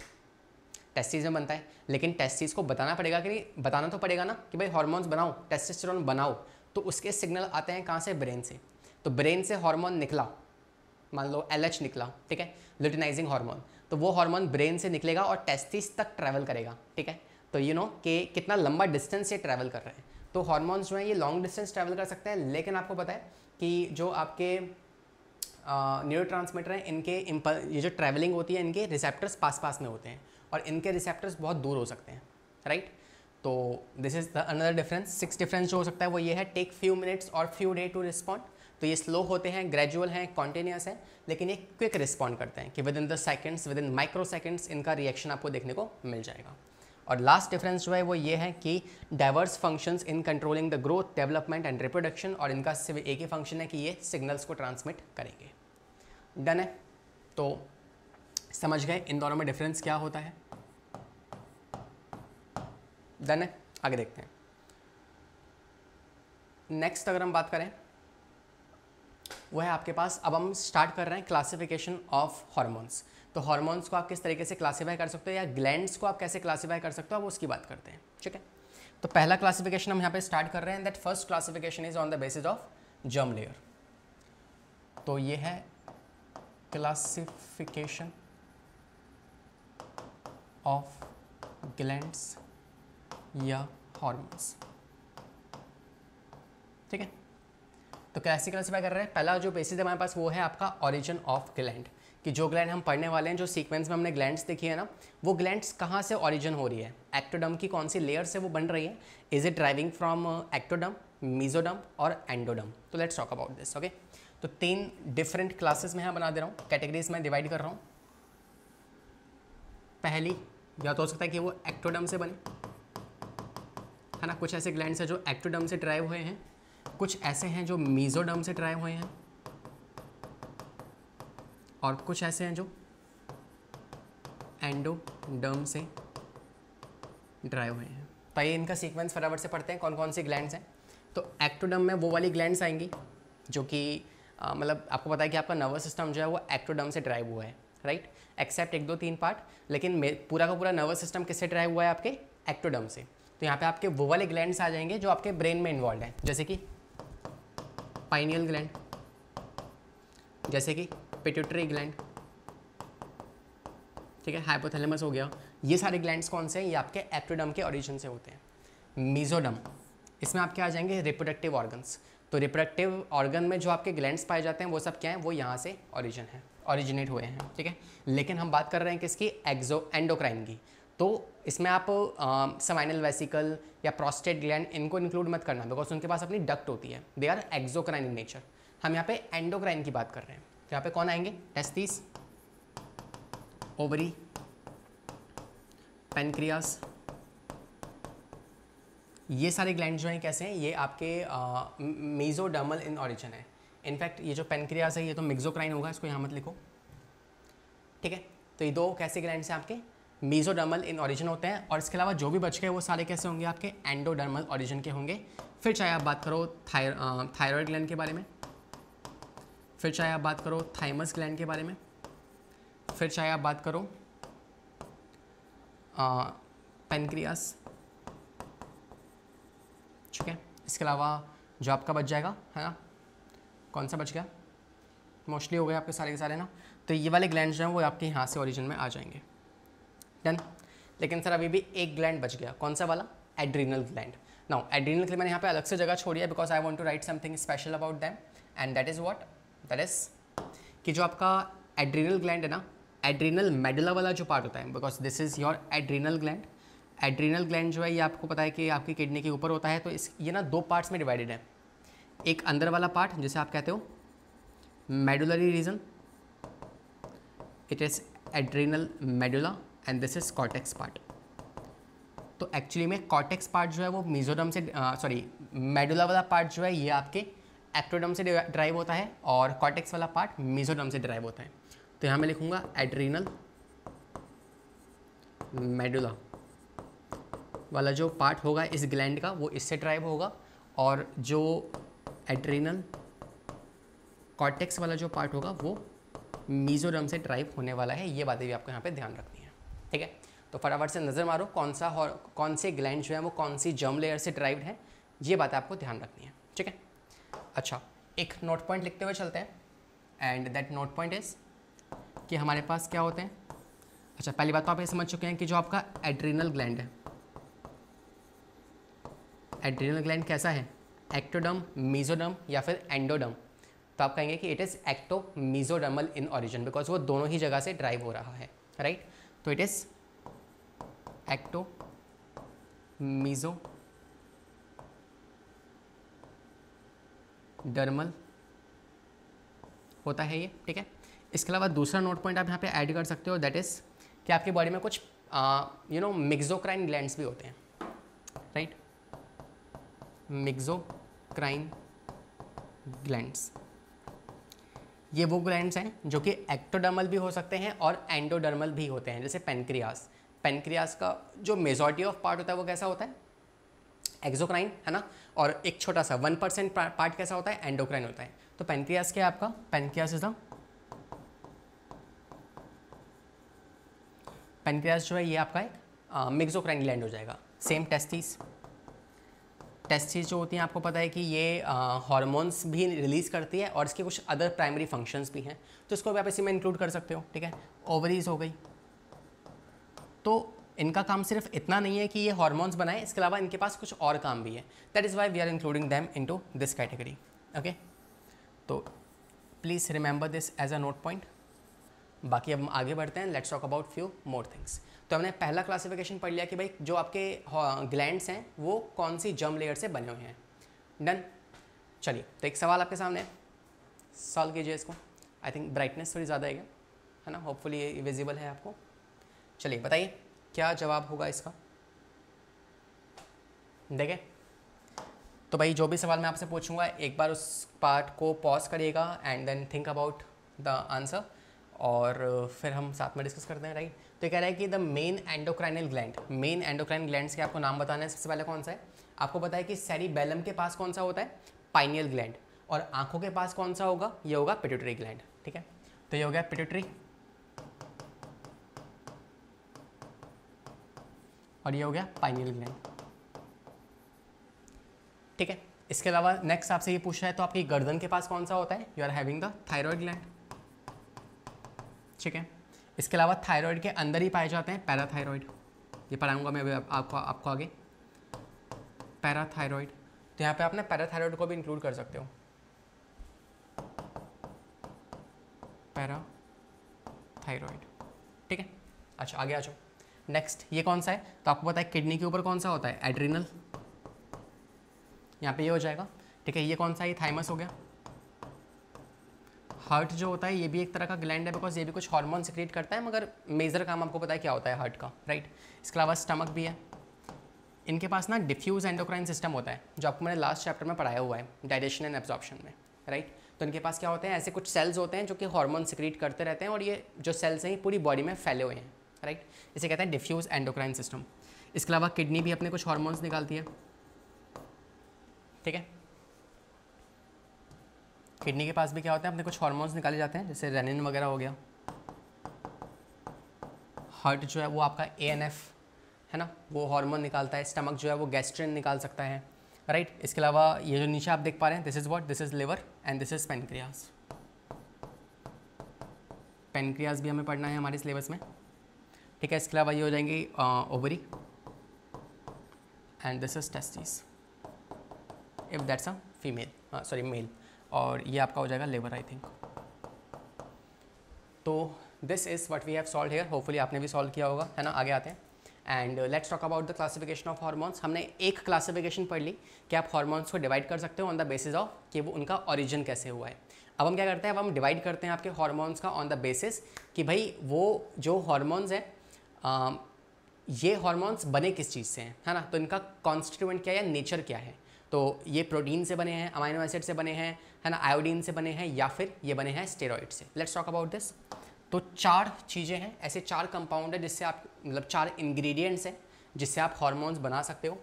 टेस्टिस में बनता है। लेकिन टेस्टिस को बताना पड़ेगा कि नहीं, बताना तो पड़ेगा ना कि भाई हार्मोन्स बनाओ टेस्टोस्टेरोन बनाओ। तो उसके सिग्नल आते हैं कहाँ से? ब्रेन से। तो ब्रेन से हार्मोन निकला। मान लो एलएच निकला, ठीक है? लुटिनाइजिंग हार्मोन तो वो हार्मोन ब्रेन से निकलेगा और टेस्टिस तक ट्रैवल करेगा, ठीक है? तो यू नो कि कितना लंबा डिस्टेंस ये ट्रैवल कर रहे हैं। तो हार्मोन्स जो हैं ये लॉन्ग डिस्टेंस ट्रैवल कर सकते हैं, लेकिन आपको पता है कि जो आपके न्यूरो ट्रांसमीटर हैं, इनके ये जो ट्रैवलिंग होती है, इनके रिसेप्टर्स पास पास में होते हैं। और इनके रिसेप्टर्स बहुत दूर हो सकते हैं राइट तो this is the another difference six difference जो हो सकता है वो ये है टेक फ्यू मिनट्स और फ्यू डे टू रिस्पॉन्ड तो ये स्लो होते हैं ग्रेजुअल हैं कॉन्टीन्यूस हैं, लेकिन ये क्विक रिस्पॉन्ड करते हैं कि within the seconds within microseconds इनका रिएक्शन आपको देखने को मिल जाएगा। और लास्ट डिफरेंस जो है वो ये है कि diverse functions in controlling the growth development and reproduction और इनका सिर्फ़ एक ही फ़ंक्शन है कि ये सिग्नल्स को ट्रांसमिट करेंगे। डन है? तो समझ गए इन दोनों में डिफरेंस क्या होता है? डन है आगे देखते हैं। नेक्स्ट अगर हम बात करें, वो है आपके पास, अब हम स्टार्ट कर रहे हैं क्लासिफिकेशन ऑफ़ हॉर्मोन्स तो हॉर्मोन्स को आप किस तरीके से क्लासीफाई कर सकते हो या ग्लैंड्स को आप कैसे क्लासीफाई कर सकते हो आप उसकी बात करते हैं, ठीक है? तो पहला क्लासिफिकेशन हम यहाँ पे स्टार्ट कर रहे हैं that first classification is on the basis of germ layer तो ये है क्लासिफिकेशन ऑफ़ ग्लैंड्स या हॉर्मोन्स ठीक है? तो कैसे क्लासीफाई कर रहे हैं? पहला जो बेसिस हमारे पास वो है आपका ऑरिजिन ऑफ़ ग्लैंड कि जो ग्लैंड हम पढ़ने वाले हैं, जो सीक्वेंस में हमने ग्लैंड्स देखी है ना, वो ग्लैंड्स कहाँ से ऑरिजिन हो रही है? एक्टोडम की कौन सी लेयर से वो बन रही है? Is it driving from ectoderm mesoderm और एंडोडम तो let's talk about this okay तो तीन डिफरेंट क्लासेस में यहाँ बना दे रहा हूँ। कैटेगरीज में डिवाइड कर रहा हूँ। पहली, या तो हो सकता है कि वो एक्टोडम से बने। है ना, कुछ ऐसे ग्लैंड्स हैं जो एक्टोडम से ड्राइव हुए हैं, कुछ ऐसे हैं जो मीजोडम से ड्राइव हुए हैं, और कुछ ऐसे हैं जो एंडोडर्म से ड्राइव हुए हैं। तो ये इनका सीक्वेंस फटाफट से पढ़ते हैं कौन कौन सी ग्लैंड्स हैं। तो एक्टोडम में वो वाली ग्लैंड्स आएँगी, जो कि मतलब आपको पता है कि आपका नर्वस सिस्टम जो है वो एक्टोडम से ड्राइव हुआ है राइट एक्सेप्ट एक, दो, तीन पार्ट लेकिन पूरा का पूरा नर्वस सिस्टम किससे ड्राइव हुआ है आपके? एक्टोडम से। तो यहाँ पे आपके वो वाले ग्लैंड्स आ जाएँगे जो आपके ब्रेन में इन्वॉल्व हैं। जैसे कि पाइनियल ग्लैंड जैसे कि पिट्यूटरी ग्लैंड ठीक है हाइपोथैलेमस हो गया। ये सारे ग्लैंड्स कौन से हैं? ये आपके एप्टोडम के ओरिजिन से होते हैं। मीजोडम इसमें आपके आ जाएँगे रिप्रोडक्टिव ऑर्गन्स तो रिप्रोडक्टिव ऑर्गन में जो आपके ग्लैंड्स पाए जाते हैं, वो सब क्या हैं? वो यहाँ से ओरिजिन है ऑरिजिनेट हुए हैं, ठीक है? लेकिन हम बात कर रहे हैं किसकी? एक्जो एंडोक्राइन की। तो इसमें आप समाइनल वेसिकल या प्रोस्टेट ग्लैंड इनको इंक्लूड मत करना बिकॉज़ उनके पास अपनी डक्ट होती है। They are exocrine in nature हम यहाँ पे एंडोक्राइन की बात कर रहे हैं। तो यहाँ पे कौन आएँगे? टेस्टिस ओवरी पेनक्रियास ये सारे ग्लैंड जो हैं, कैसे हैं? ये आपके मेजोडर्मल इन ऑरिजिन है। इनफैक्ट ये जो पेनक्रियास है, ये तो मिक्सोक्राइन होगा, इसको यहाँ मत लिखो। ठीक है? तो ये दो कैसे ग्लैंड हैं आपके? मीजोडर्मल इन ऑरिजिन होते हैं, और इसके अलावा जो भी बच गए, वो सारे कैसे होंगे आपके? एंडोडर्मल ऑरिजन के होंगे। फिर चाहे आप बात करो थायरॉयड ग्लैंड के बारे में। फिर चाहे आप बात करो थाइमस ग्लैंड के बारे में। फिर चाहे आप बात करो पेनक्रियास ठीक है? इसके अलावा जो आपका बच जाएगा, है ना? कौन सा बच गया? मोस्टली हो गए आपके सारे के सारे ना? तो ये वाले ग्लैंड जो हैं, वो आपके यहाँ से ओरिजिन में आ जाएँगे। डन लेकिन सर, अभी भी एक ग्लैंड बच गया। कौन सा वाला? Adrenal gland now adrenal gland मैंने यहाँ पे अलग से जगह छोड़ी है because I want to write something special about them and that is what that is कि जो आपका एड्रीनल ग्लैंड है ना एड्रीनल मेडुला वाला जो पार्ट होता है because this is your adrenal gland adrenal gland जो है, ये आपको पता है कि आपकी किडनी के ऊपर होता है तो इस, ये ना दो पार्ट्स में डिवाइडेड है। एक अंदर वाला पार्ट जिसे आप कहते हो medullary region it is adrenal medulla and this is cortex part तो एक्चुअली में कॉटेक्स पार्ट जो है वो मिजोरम से सॉरी मेडुला वाला पार्ट जो है ये आपके एक्टोडम से ड्राइव होता है और कॉटेक्स वाला पार्ट मिजोडम से ड्राइव होता है। तो यहाँ मैं लिखूँगा एड्रीनल मेडुला वाला जो पार्ट होगा इस ग्लैंड का, वो इससे ड्राइव होगा और जो एड्रीनल कॉटेक्स वाला जो पार्ट होगा वो मीजोरम से ड्राइव होने वाला है। ये बातें भी आपको यहाँ पे ध्यान रखनी है। ठीक है? तो फटाफट से नज़र मारो, कौन सा कौन से ग्लैंड जो है वो कौन सी जर्म लेयर से ड्राइव है? ये बात आपको ध्यान रखनी है, ठीक है? अच्छा एक नोट पॉइंट लिखते हुए चलते हैं। And that note point is कि हमारे पास क्या होते हैं? अच्छा पहली बात तो आप ये समझ चुके हैं कि जो आपका एड्रीनल ग्लैंड है एड्रीनल ग्लैंड कैसा है? एक्टोडम मीजोडम या फिर एंडोडम तो आप कहेंगे कि it is ecto mesodermal in origin because वो दोनों ही जगह से ड्राइव हो रहा है राइट तो it is ecto meso dermal होता है ये, ठीक है? इसके अलावा दूसरा नोट पॉइंट आप यहाँ पे ऐड कर सकते हो दैट इज़ कि आपकी बॉडी में कुछ यू नो मिक्सोक्राइन ग्लैंड्स भी होते हैं राइट मिक्सोक्राइन ग्लैंड्स ये वो ग्लैंड्स हैं जो कि एक्टोडर्मल भी हो सकते हैं और एंडोडर्मल भी होते हैं, जैसे पेनक्रियास पेनक्रियास का जो मेजॉरिटी ऑफ़ पार्ट होता है वो कैसा होता है? एक्जोक्राइन है ना? और एक छोटा सा वन परसेंट पार्ट कैसा होता है? एंडोक्राइन होता है। तो पेनक्रियास क्या है आपका? पेनक्रियास इज़ द पेनक्रियास जो है ये आपका एक मिक्सोक्राइन ग्लैंड हो जाएगा। सेम टेस्टिस टेस्टिस जो होती हैं, आपको पता है कि ये हार्मोन्स भी रिलीज़ करती है और इसके कुछ अदर प्राइमरी फ़ंक्शंस भी हैं। तो इसको भी आप इसी में इंक्लूड कर सकते हो, ठीक है? ओवरीज हो गई। तो इनका काम सिर्फ़ इतना नहीं है कि ये हार्मोन्स बनाए, इसके अलावा इनके पास कुछ और काम भी है। That is why we are including them into this category okay तो please remember this as a note point बाकी अब हम आगे बढ़ते हैं। Let's talk about few more things तो हमने पहला क्लासिफिकेशन पढ़ लिया कि भाई जो आपके ग्लैंड्स हैं, वो कौन सी जर्म लेयर से बने हुए हैं? डन चलिए तो एक सवाल आपके सामने सॉल्व कीजिए इसको। आई थिंक ब्राइटनेस थोड़ी ज़्यादा है है ना? होपफुली ये विजिबल है आपको। चलिए, बताइए, क्या जवाब होगा इसका? देखें तो भाई जो भी सवाल मैं आपसे पूछूँगा, एक बार उस पार्ट को पॉज करिएगा and then think about the answer और फिर हम साथ में डिस्कस करते हैं राइट तो कह रहा है कि the main endocrinal gland main endocrine glands के आपको नाम बताना है, सबसे पहले कौन सा है? आपको पता है कि सैरी बेलम के पास कौन सा होता है? पाइनियल ग्लैंड और आँखों के पास कौन सा होगा? ये होगा पिट्यूटरी ग्लैंड ठीक है? तो ये हो गया पिट्यूटरी और ये हो गया पाइनियल ग्लैंड ठीक है? इसके अलावा नेक्स्ट आपसे ये पूछ है तो आपकी गर्दन के पास कौन सा होता है? You are having the thyroid gland ठीक है? इसके अलावा थायराइड के अंदर ही पाए जाते हैं पैराथायरॉयड ये पढ़ाऊँगा मैं आपको आपको आगे। पैराथायरॉयड तो यहाँ पे आप ना पैराथायरॉयड को भी इंक्लूड कर सकते हो। पैरा पैराथायरॉयड ठीक है? अच्छा आगे आ जाओ। नेक्स्ट ये कौन सा है? तो आपको पता है किडनी के ऊपर कौन सा होता है? एड्रिनल यहाँ पे ये हो जाएगा। ठीक है, ये कौन सा ये थाइमस हो गया। हार्ट जो होता है, ये भी एक तरह का ग्लैंड है बिकॉज़ ये भी कुछ हार्मोन सिक्रिएट करता है, मगर मेजर काम आपको पता है क्या होता है हार्ट का राइट इसके अलावा स्टमक भी है। इनके पास ना डिफ्यूज एंडोक्राइन सिस्टम होता है, जो आपको मैंने लास्ट चैप्टर में पढ़ाया हुआ है डाइजेशन एंड एब्जॉर्प्शन में राइट तो इनके पास क्या होते हैं, ऐसे कुछ सेल्स होते हैं जो कि हार्मोन सिक्रिएट करते रहते हैं और ये जो सेल्स हैं पूरी बॉडी में फैले हुए हैं राइट इसे कहते हैं डिफ्यूज एंडोक्राइन सिस्टम इसके अलावा किडनी भी अपने कुछ हार्मोन्स निकालती है। ठीक है? किडनी के पास भी क्या होता है? अपने कुछ हार्मोन्स निकाले जाते हैं, जैसे रेनिन वगैरह हो गया। हार्ट जो है वो आपका ए है ना? वो हार्मोन निकालता है स्टमक जो है वो गैस्ट्रिन निकाल सकता है राइट right? इसके अलावा ये जो नीचे आप देख पा रहे हैं this is what this is liver and this is pancreas pancreas भी हमें पढ़ना है हमारे सिलेबस में। ठीक है, इसके अलावा ये हो जाएँगी ovary and this is testis if that's a female sorry male और ये आपका हो जाएगा लेबर आई थिंक तो this is what we have solve here hopefully आपने भी सॉल्व किया होगा, है ना? आगे आते हैं। And let's talk about the classification of hormones हमने एक क्लासिफिकेशन पढ़ ली कि आप हार्मोन्स को डिवाइड कर सकते हो ऑन द बेसिस ऑफ़ कि वो उनका ओरिजिन कैसे हुआ है। अब हम क्या करते हैं? अब हम डिवाइड करते हैं आपके हार्मोन्स का ऑन द बेसिस कि भाई वो जो हार्मोन्स हैं ये हार्मोन्स बने किस चीज़ से हैं, है ना? तो इनका कॉन्स्टिट्यूएंट क्या है नेचर क्या है? तो ये प्रोटीन से बने हैं अमाइनो एसिड से बने हैं है ना आयोडीन से बने हैं या फिर ये बने हैं स्टेरॉइड से। लेट्स टॉक अबाउट दिस तो चार चीज़ें हैं, ऐसे चार कंपाउंड है जिससे आप मतलब चार इंग्रेडिएंट्स हैं जिससे आप हॉर्मोन्स बना सकते हो।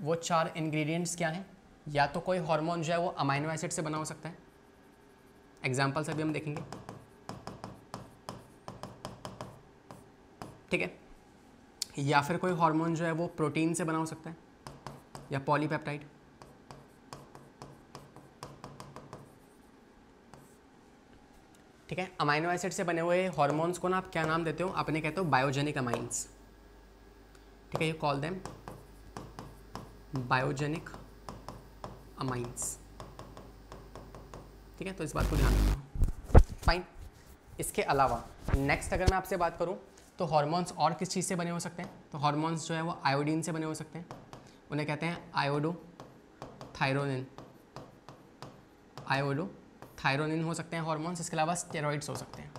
वो चार इंग्रेडिएंट्स क्या हैं? या तो कोई हार्मोन जो है वो अमाइनो एसिड से बना हो सकता है। एग्ज़ाम्पल से भी हम देखेंगे। ठीक है? या फिर कोई हार्मोन जो है वो प्रोटीन से बना हो सकता है, या पॉलीपेप्टाइड ठीक है? अमाइनो एसिड से बने हुए हॉर्मोन्स को ना आप क्या नाम देते हो? आपने कहते हो बायोजेनिक अमाइंस ठीक है you call them biogenic amines ठीक है तो इस बात को ध्यान रखना। फाइन इसके अलावा नेक्स्ट अगर मैं आपसे बात करूँ तो हॉर्मोन्स और किस चीज़ से बने हो सकते हैं? तो हॉर्मोन्स जो है वो आयोडीन से बने हो सकते हैं। उन्हें कहते हैं आयोडो थायरोनिन आयोडो थायरोनिन हो सकते हैं हॉर्मोन्स इसके अलावा स्टेरॉइड्स हो सकते हैं।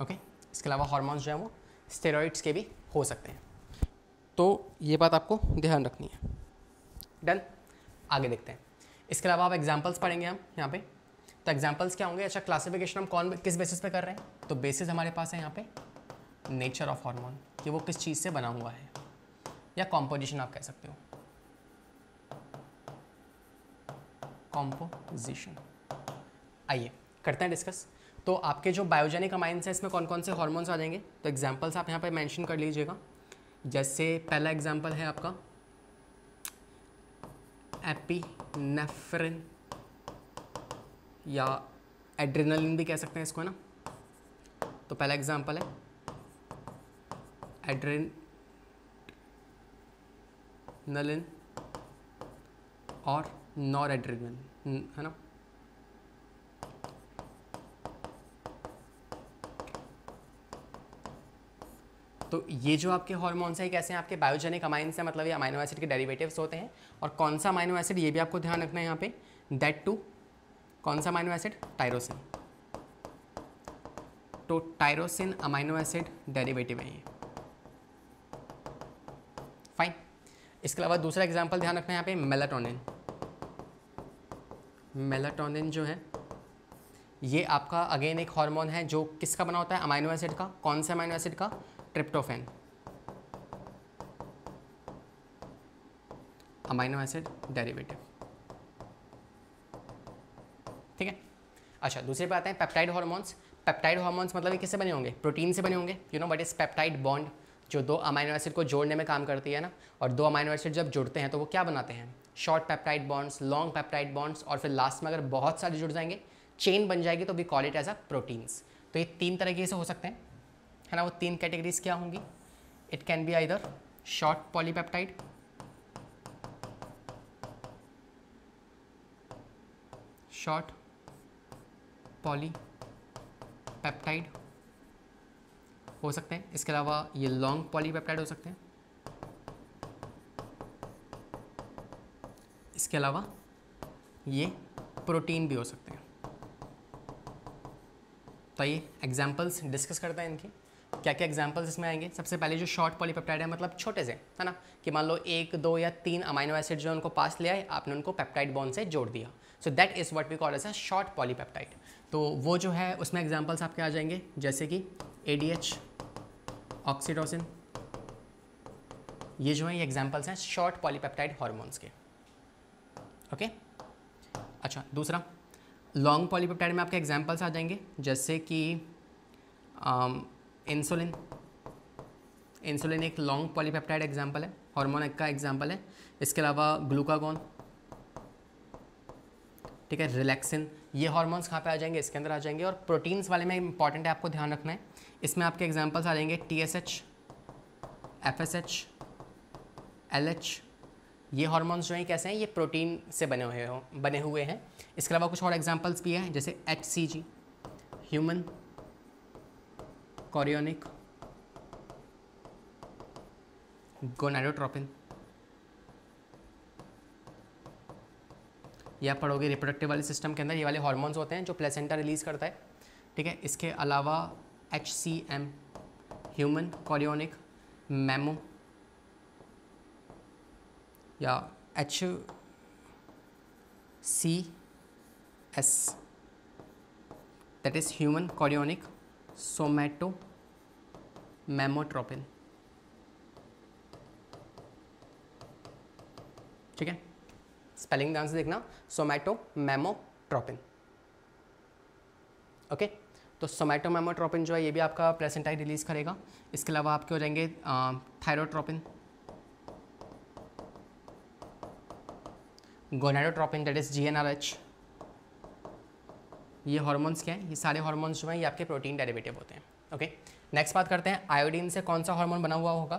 Okay okay? इसके अलावा हॉर्मोन्स जो हैं वो स्टेरॉइड्स के भी हो सकते हैं। तो ये बात आपको ध्यान रखनी है। डन आगे देखते हैं। इसके अलावा आप एग्जाम्पल्स पढ़ेंगे हम यहाँ पे। तो एग्जाम्पल्स क्या होंगे? अच्छा क्लासिफिकेशन हम कौन, किस बेसिस पे कर रहे हैं? तो बेसिस हमारे पास है यहाँ पे नेचर ऑफ़ हार्मोन कि वो किस चीज़ से बना हुआ है, या कॉम्पोजिशन आप कह सकते हो। कॉम्पोजिशन आइए, करते हैं डिस्कस तो आपके जो बायोजेनिक अमाइंस हैं, इसमें कौन कौन से हॉर्मोन्स आ जाएँगे? तो एग्जाम्पल्स आप यहाँ पर मैंशन कर लीजिएगा. जैसे पहला एग्ज़ाम्पल है आपका एपीनेफ्रिन या एड्रेनलिन भी कह सकते हैं इसको, है ना? तो पहला एग्ज़ाम्पल है एड्रेनलिन और नॉर एड्रेनलिन है ना? तो ये जो आपके हॉर्मोन्स हैं कैसे हैं? आपके बायोजेनिक अमाइंस हैं मतलब ये अमाइनो एसिड के डेरिवेटिव्स होते हैं। और कौन सा अमाइनो एसिड ये भी आपको ध्यान रखना है यहाँ पे? दैट टू कौन सा अमाइनो एसिड टायरोसिन तो टायरोसिन अमाइनो एसिड डेरिवेटिव है ये। फाइन इसके अलावा दूसरा एग्ज़ाम्पल ध्यान रखना है यहाँ पे मेलाटोनिन मेलाटोनिन जो है, ये आपका, अगेन एक हार्मोन है जो किसका बना होता है? अमाइनो एसिड का। कौन सा अमाइनो एसिड का? ट्रिप्टोफेन। Amino acid derivative. ठीक है? अच्छा दूसरी बात है, पेप्टाइड हार्मोन्स। पेप्टाइड हार्मोन्स मतलब ये किससे बने होंगे? प्रोटीन से बने होंगे। You know what is peptide bond जो दो अमाइनो एसिड को जोड़ने में काम करती है ना, और दो अमाइनो एसिड जब जुड़ते हैं तो वो क्या बनाते हैं? Short peptide bonds long peptide bonds और फिर लास्ट में अगर बहुत सारे जुड़ जाएँगे चेन बन जाएगी तो we call it as a proteins तो ये तीन तरीके से हो सकते हैं, है ना? वो तीन कैटेगरीज क्या होंगी? It can be either short polypeptide short polypeptide हो सकते हैं। इसके अलावा ये लॉन्ग पॉलीपेप्टाइड हो सकते हैं। इसके अलावा ये प्रोटीन भी हो सकते हैं। तो ये एग्जांपल्स डिस्कस करते हैं इनकी। क्या क्या एग्जांपल्स इसमें आएँगे? सबसे पहले जो शॉर्ट पॉलीपेप्टाइड है मतलब छोटे से, है ना? कि मान लो एक, दो या तीन अमाइनो एसिड जो उनको पास ले आए, आपने उनको पेप्टाइड बॉन्ड से जोड़ दिया। So that is what we call as a short polypeptide तो वो जो है, उसमें एग्जाम्पल्स आपके आ जाएँगे, जैसे कि ए डी एच ऑक्सीडोसिन ये जो है, ये एग्जांपल्स हैं शॉर्ट पॉलीपेप्टाइड हॉर्मोन्स के। ओके? अच्छा दूसरा। लॉन्ग पॉलीपेप्टाइड में आपके एग्जांपल्स आ जाएँगे, जैसे कि इंसुलिन इंसुलिन एक लॉन्ग पॉलीपेप्टाइड एग्जांपल है हार्मोन का एग्जांपल है। इसके अलावा ग्लूकागोन ठीक है रिलैक्सिन ये हार्मोन्स कहाँ पे आ जाएँगे? इसके अंदर आ जाएँगे और प्रोटीन्स वाले में इंपॉर्टेंट है, आपको ध्यान रखना है। इसमें आपके एग्जांपल्स आ जाएँगे T S H F S H L H ये हार्मोन्स जो हैं कैसे हैं? ये प्रोटीन से बने हुए हो, बने हुए हैं। इसके अलावा कुछ और एग्जांपल्स भी हैं, जैसे H C G human chorionic gonadotropin या पढ़ोगे रिप्रोडक्टिव वाले सिस्टम के अंदर, ये वाले हार्मोन्स होते हैं जो प्लेसेंटा रिलीज़ करता है, ठीक है? इसके अलावा H C M human chorionic mammo या H C S that is human chorionic somato mammotropin ठीक है? स्पेलिंग ध्यान से देखना. सोमैटो मेमोट्रोपिन ओके तो सोमैटो मेमोट्रोपिन जो है, ये भी आपका प्लेसेंटाई रिलीज़ करेगा। इसके अलावा आपके हो जाएँगे? Thyrotropin gonadotropin that is G N R H ये हॉर्मोन्स क्या हैं? ये सारे हार्मोन्स जो हैं, ये आपके प्रोटीन डेरिवेटिव होते हैं ओके नेक्स्ट बात करते हैं आयोडीन से कौन सा हार्मोन बना हुआ होगा?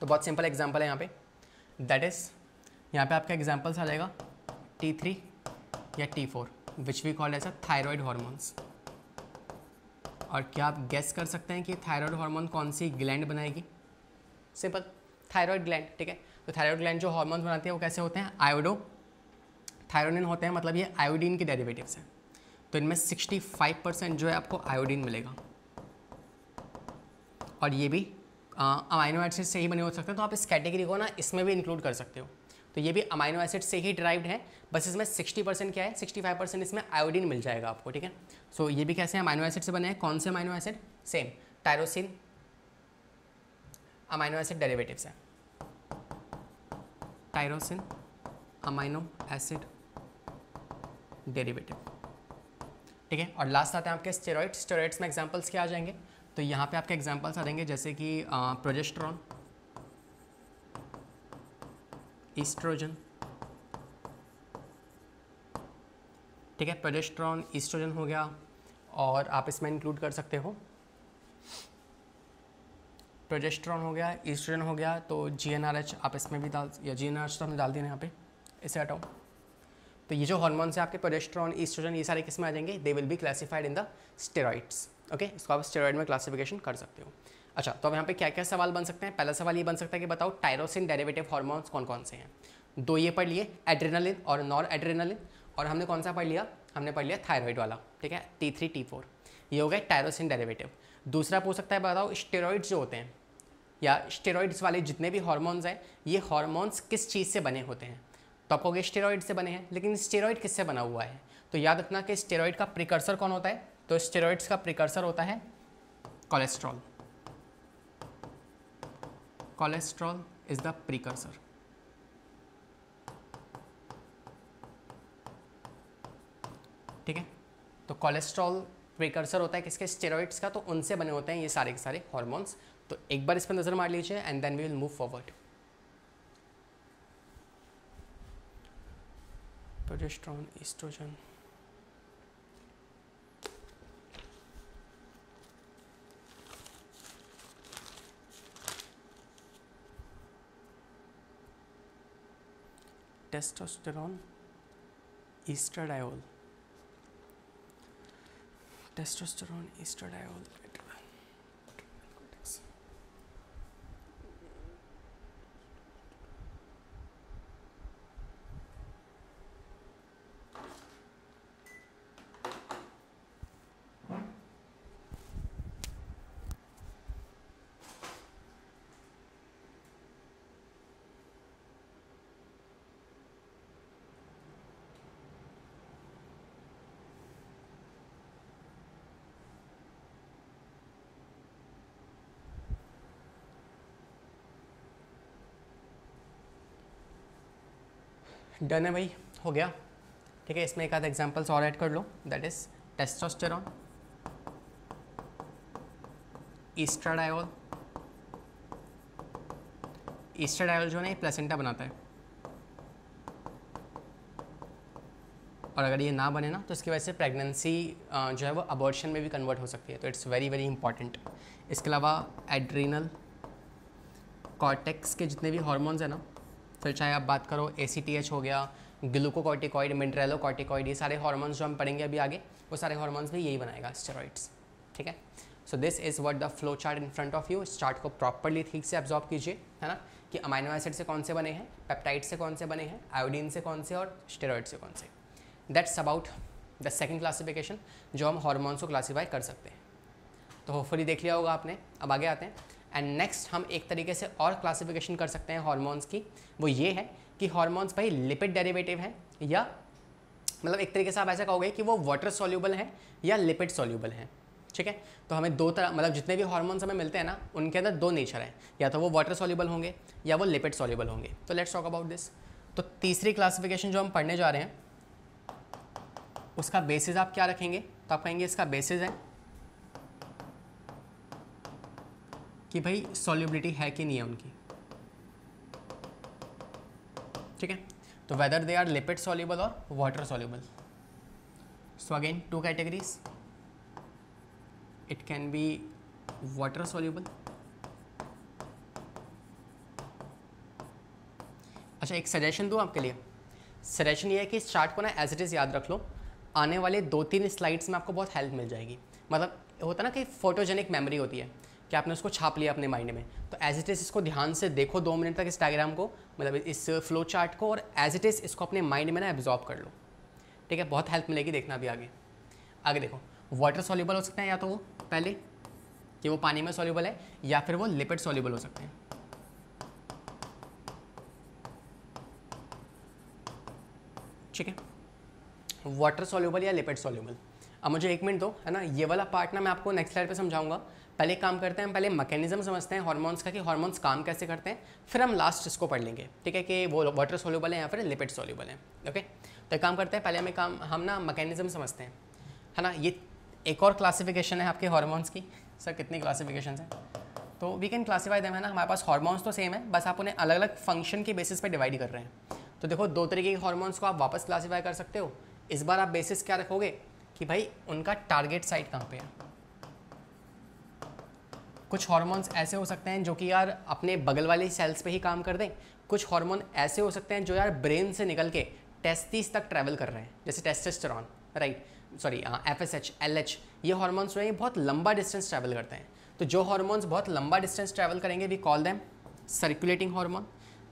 तो बहुत सिंपल एग्जांपल है यहाँ पे। दैट इज़ यहाँ पे आपका एग्जांपल्स आ जाएगा टी थ्री या T four which we call as a thyroid hormones और क्या आप गेस कर सकते हैं कि थायरॉयड हार्मोन कौन सी ग्लैंड बनाएगी? सिंपल थायराइड ग्लैंड ठीक है? तो थायराइड ग्लैंड जो हार्मोन बनाते हैं वो कैसे होते हैं? आयोडो थायरोनिन होते हैं मतलब ये आयोडीन के डेरिवेटिव्स हैं। तो इनमें 65 परसेंट जो है आपको आयोडीन मिलेगा। और ये भी अमाइनो एसिड से ही बने हो सकते हैं। तो आप इस कैटेगरी को ना इसमें भी इंक्लूड कर सकते हो। तो ये भी अमाइनो एसिड से ही ड्राइव्ड है। बस इसमें 60 परसेंट क्या है? 65 परसेंट इसमें आयोडीन मिल जाएगा आपको, ठीक है? सो ये भी कैसे अमाइनो एसिड से बने हैं? कौन से amino acid same tyrosine amino acid derivatives है। टायरोसिन अमाइनो एसिड डेरिवेटिव ठीक है? और लास्ट आते हैं आपके स्टेरॉइड स्टेरॉइड्स में एग्जांपल्स क्या आ जाएँगे? तो यहाँ पे आपके एग्जांपल्स आ जाएँगे, जैसे कि प्रोजेस्ट्रॉन ईस्ट्रोजन ठीक है? प्रोजेस्ट्रॉन ईस्ट्रोजन हो गया, और आप इसमें इंक्लूड कर सकते हो प्रोजेस्ट्रॉन हो गया ईस्ट्रोजन हो गया तो जीएनआरएच आप इसमें भी डाल, या जीएनआरएच तो हमने डाल दिया यहाँ पे, इसे हटाओ। तो ये जो हॉर्मोन्स है आपके प्रोजेस्ट्रॉन ईस्ट्रोजन ये सारे किस्में आ जाएँगे? They will be classified in the steroids okay इसको आप स्टेरॉइड में क्लासिफिकेशन कर सकते हो। अच्छा तो अब यहाँ पे क्या क्या सवाल बन सकते हैं? पहला सवाल ये बन सकता है कि बताओ टायरोसिन डेरिवेटिव हार्मोन्स कौन कौन से हैं? दो ये पढ़ लिए एड्रेनालिन और नॉर एड्रेनालिन और हमने कौन सा पढ़ लिया? हमने पढ़ लिया थायराइड वाला, ठीक है? टी थ्री टी फोर ये हो गया टायरोसिन डेरिवेटिव दूसरा पूछ सकता है, बताओ स्टेरॉइड्स जो होते हैं या स्टेरॉइड्स वाले जितने भी हॉर्मोन्स हैं, ये हॉर्मोन्स किस चीज़ से बने होते हैं? तो आपको स्टेरॉइड से बने हैं, लेकिन स्टेरॉइड किससे बना हुआ है? तो याद रखना कि स्टेरॉइड का प्रिकर्सर कौन होता है? तो स्टेरॉइड्स का प्रिकर्सर होता है cholesterol cholesterol is the precursor ठीक है? तो कोलेस्ट्रॉल प्रिकर्सर होता है किसके? स्टेरॉइड्स का तो उनसे बने होते हैं ये सारे के सारे हॉर्मोन्स तो एक बार इस पर नज़र मार लीजिए and then we will move forward progesterone estrogen testosterone, estradiol. Testosterone, estradiol. Done है भाई, हो गया। ठीक है, इसमें एक आध एग्जाम्पल्स और ऐड कर लो। That is testosterone estradiol estradiol जो है प्लेसेंटा बनाता है। और अगर ये ना बने ना तो इसकी वजह से प्रेगनेंसी जो है वो अबॉर्शन में भी कन्वर्ट हो सकती है। तो इट्स वेरी वेरी इंपॉर्टेंट इसके अलावा एड्रीनल कॉर्टेक्स के जितने भी हॉर्मोन्स हैं ना फिर चाहे आप बात करो ACTH हो गया ग्लूकोकॉर्टिकॉइड मिनरेलो कॉर्टिकॉइड ये सारे हॉर्मोन्स जो हम पढ़ेंगे अभी आगे, वो सारे हॉर्मोन्स भी यही बनाएगा स्टेरॉइड्स ठीक है? So this is what the flow chart in front of you इस चार्ट को प्रॉपरली ठीक से ऑब्जॉर्व कीजिए, है ना? कि अमाइनो एसिड से कौन से बने हैं पेप्टाइड से कौन से बने हैं आयोडीन से कौन से और स्टेरॉइड से कौन से। That's about the second classification जो हम हॉर्मोन्स को क्लासीफाई कर सकते हैं। तो होपफुली देख लिया होगा आपने, अब आगे आते हैं। एंड नेक्स्ट हम एक तरीके से और क्लासिफिकेशन कर सकते हैं हॉर्मोन्स की। वो ये है कि हॉर्मोन्स भाई लिपिड डेरिवेटिव हैं, या मतलब एक तरीके से आप ऐसा कहोगे कि वो वाटर सॉल्यूबल हैं, या लिपिड सॉल्यूबल हैं। ठीक है? तो हमें दो तरह मतलब जितने भी हॉर्मोन्स हमें मिलते हैं ना, उनके अंदर दो नेचर हैं। या तो वो वाटर सॉल्यूबल होंगे, या वो लिपिड सॉल्यूबल होंगे। तो लेट्स टॉक अबाउट दिस तो तीसरी क्लासिफिकेशन जो हम पढ़ने जा रहे हैं, उसका बेसिस आप क्या रखेंगे? तो आप कहेंगे इसका बेसिस है कि भाई सॉल्युबिलिटी है कि नहीं है उनकी? ठीक है? तो whether they are lipid soluble और water soluble so again two categories it can be water soluble अच्छा एक सजेशन दूँ आपके लिए? सजेशन ये है कि इस चार्ट को ना एज इट इज़ याद रख लो। आने वाले दो तीन स्लाइड्स में आपको बहुत हेल्प मिल जाएगी। मतलब होता ना कि फोटोजेनिक मेमोरी होती है। कि आपने उसको छाप लिया अपने माइंड में। तो एज इट इज़ इसको ध्यान से देखो दो मिनट तक इस डायग्राम को मतलब इस फ्लो चार्ट को, और एज इट इज़ इसको अपने माइंड में ना एब्जॉर्ब कर लो। ठीक है? बहुत हेल्प मिलेगी देखना भी आगे। आगे देखो। वाटर सॉल्यूबल हो सकते हैं या तो वो पहले, कि वो पानी में सॉल्यूबल है, या फिर वो लिपिड सॉल्यूबल हो सकते हैं। ठीक है? वाटर सॉल्यूबल या लिपिड सॉल्यूबल अब मुझे एक मिनट दो, है ना? ये वाला पार्ट ना मैं आपको नेक्स्ट स्लाइड पे समझाऊँगा। पहले काम करते हैं, हम पहले मैकेनिज्म समझते हैं हार्मोन्स का कि हार्मोन्स काम कैसे करते हैं, फिर हम लास्ट इसको पढ़ लेंगे, ठीक है कि वो वाटर सोल्यूबल है या फिर लिपिड सोल्यूबल है ओके तो काम करते हैं, पहले हमें काम, हम ना मैकेनिज्म समझते हैं, है ना? ये एक और क्लासिफिकेशन है आपके हार्मोन्स की। सर, कितनी क्लासिफिकेशन है? तो वी कैन क्लासीफाई देम है ना? हमारे पास हार्मोन्स तो सेम है, बस आप उन्हें अलग अलग फ़ंक्शन के बेसिस पे डिवाइड कर रहे हैं। तो देखो, दो तरीके के हार्मोन्स को आप वापस क्लासीफाई कर सकते हो। इस बार आप बेसिस क्या रखोगे? कि भाई उनका टारगेट साइट कहाँ पे है? कुछ हार्मोन्स ऐसे हो सकते हैं जो कि यार अपने बगल वाले सेल्स पे ही काम कर दें। कुछ हार्मोन ऐसे हो सकते हैं जो यार ब्रेन से निकल के टेस्टिस तक ट्रैवल कर रहे हैं, जैसे testosterone right sorry F S H L H ये हॉर्मोन्स जो है बहुत लंबा डिस्टेंस ट्रैवल करते हैं। तो जो हॉर्मोन्स बहुत लंबा डिस्टेंस ट्रैवल करेंगे we call them circulating hormone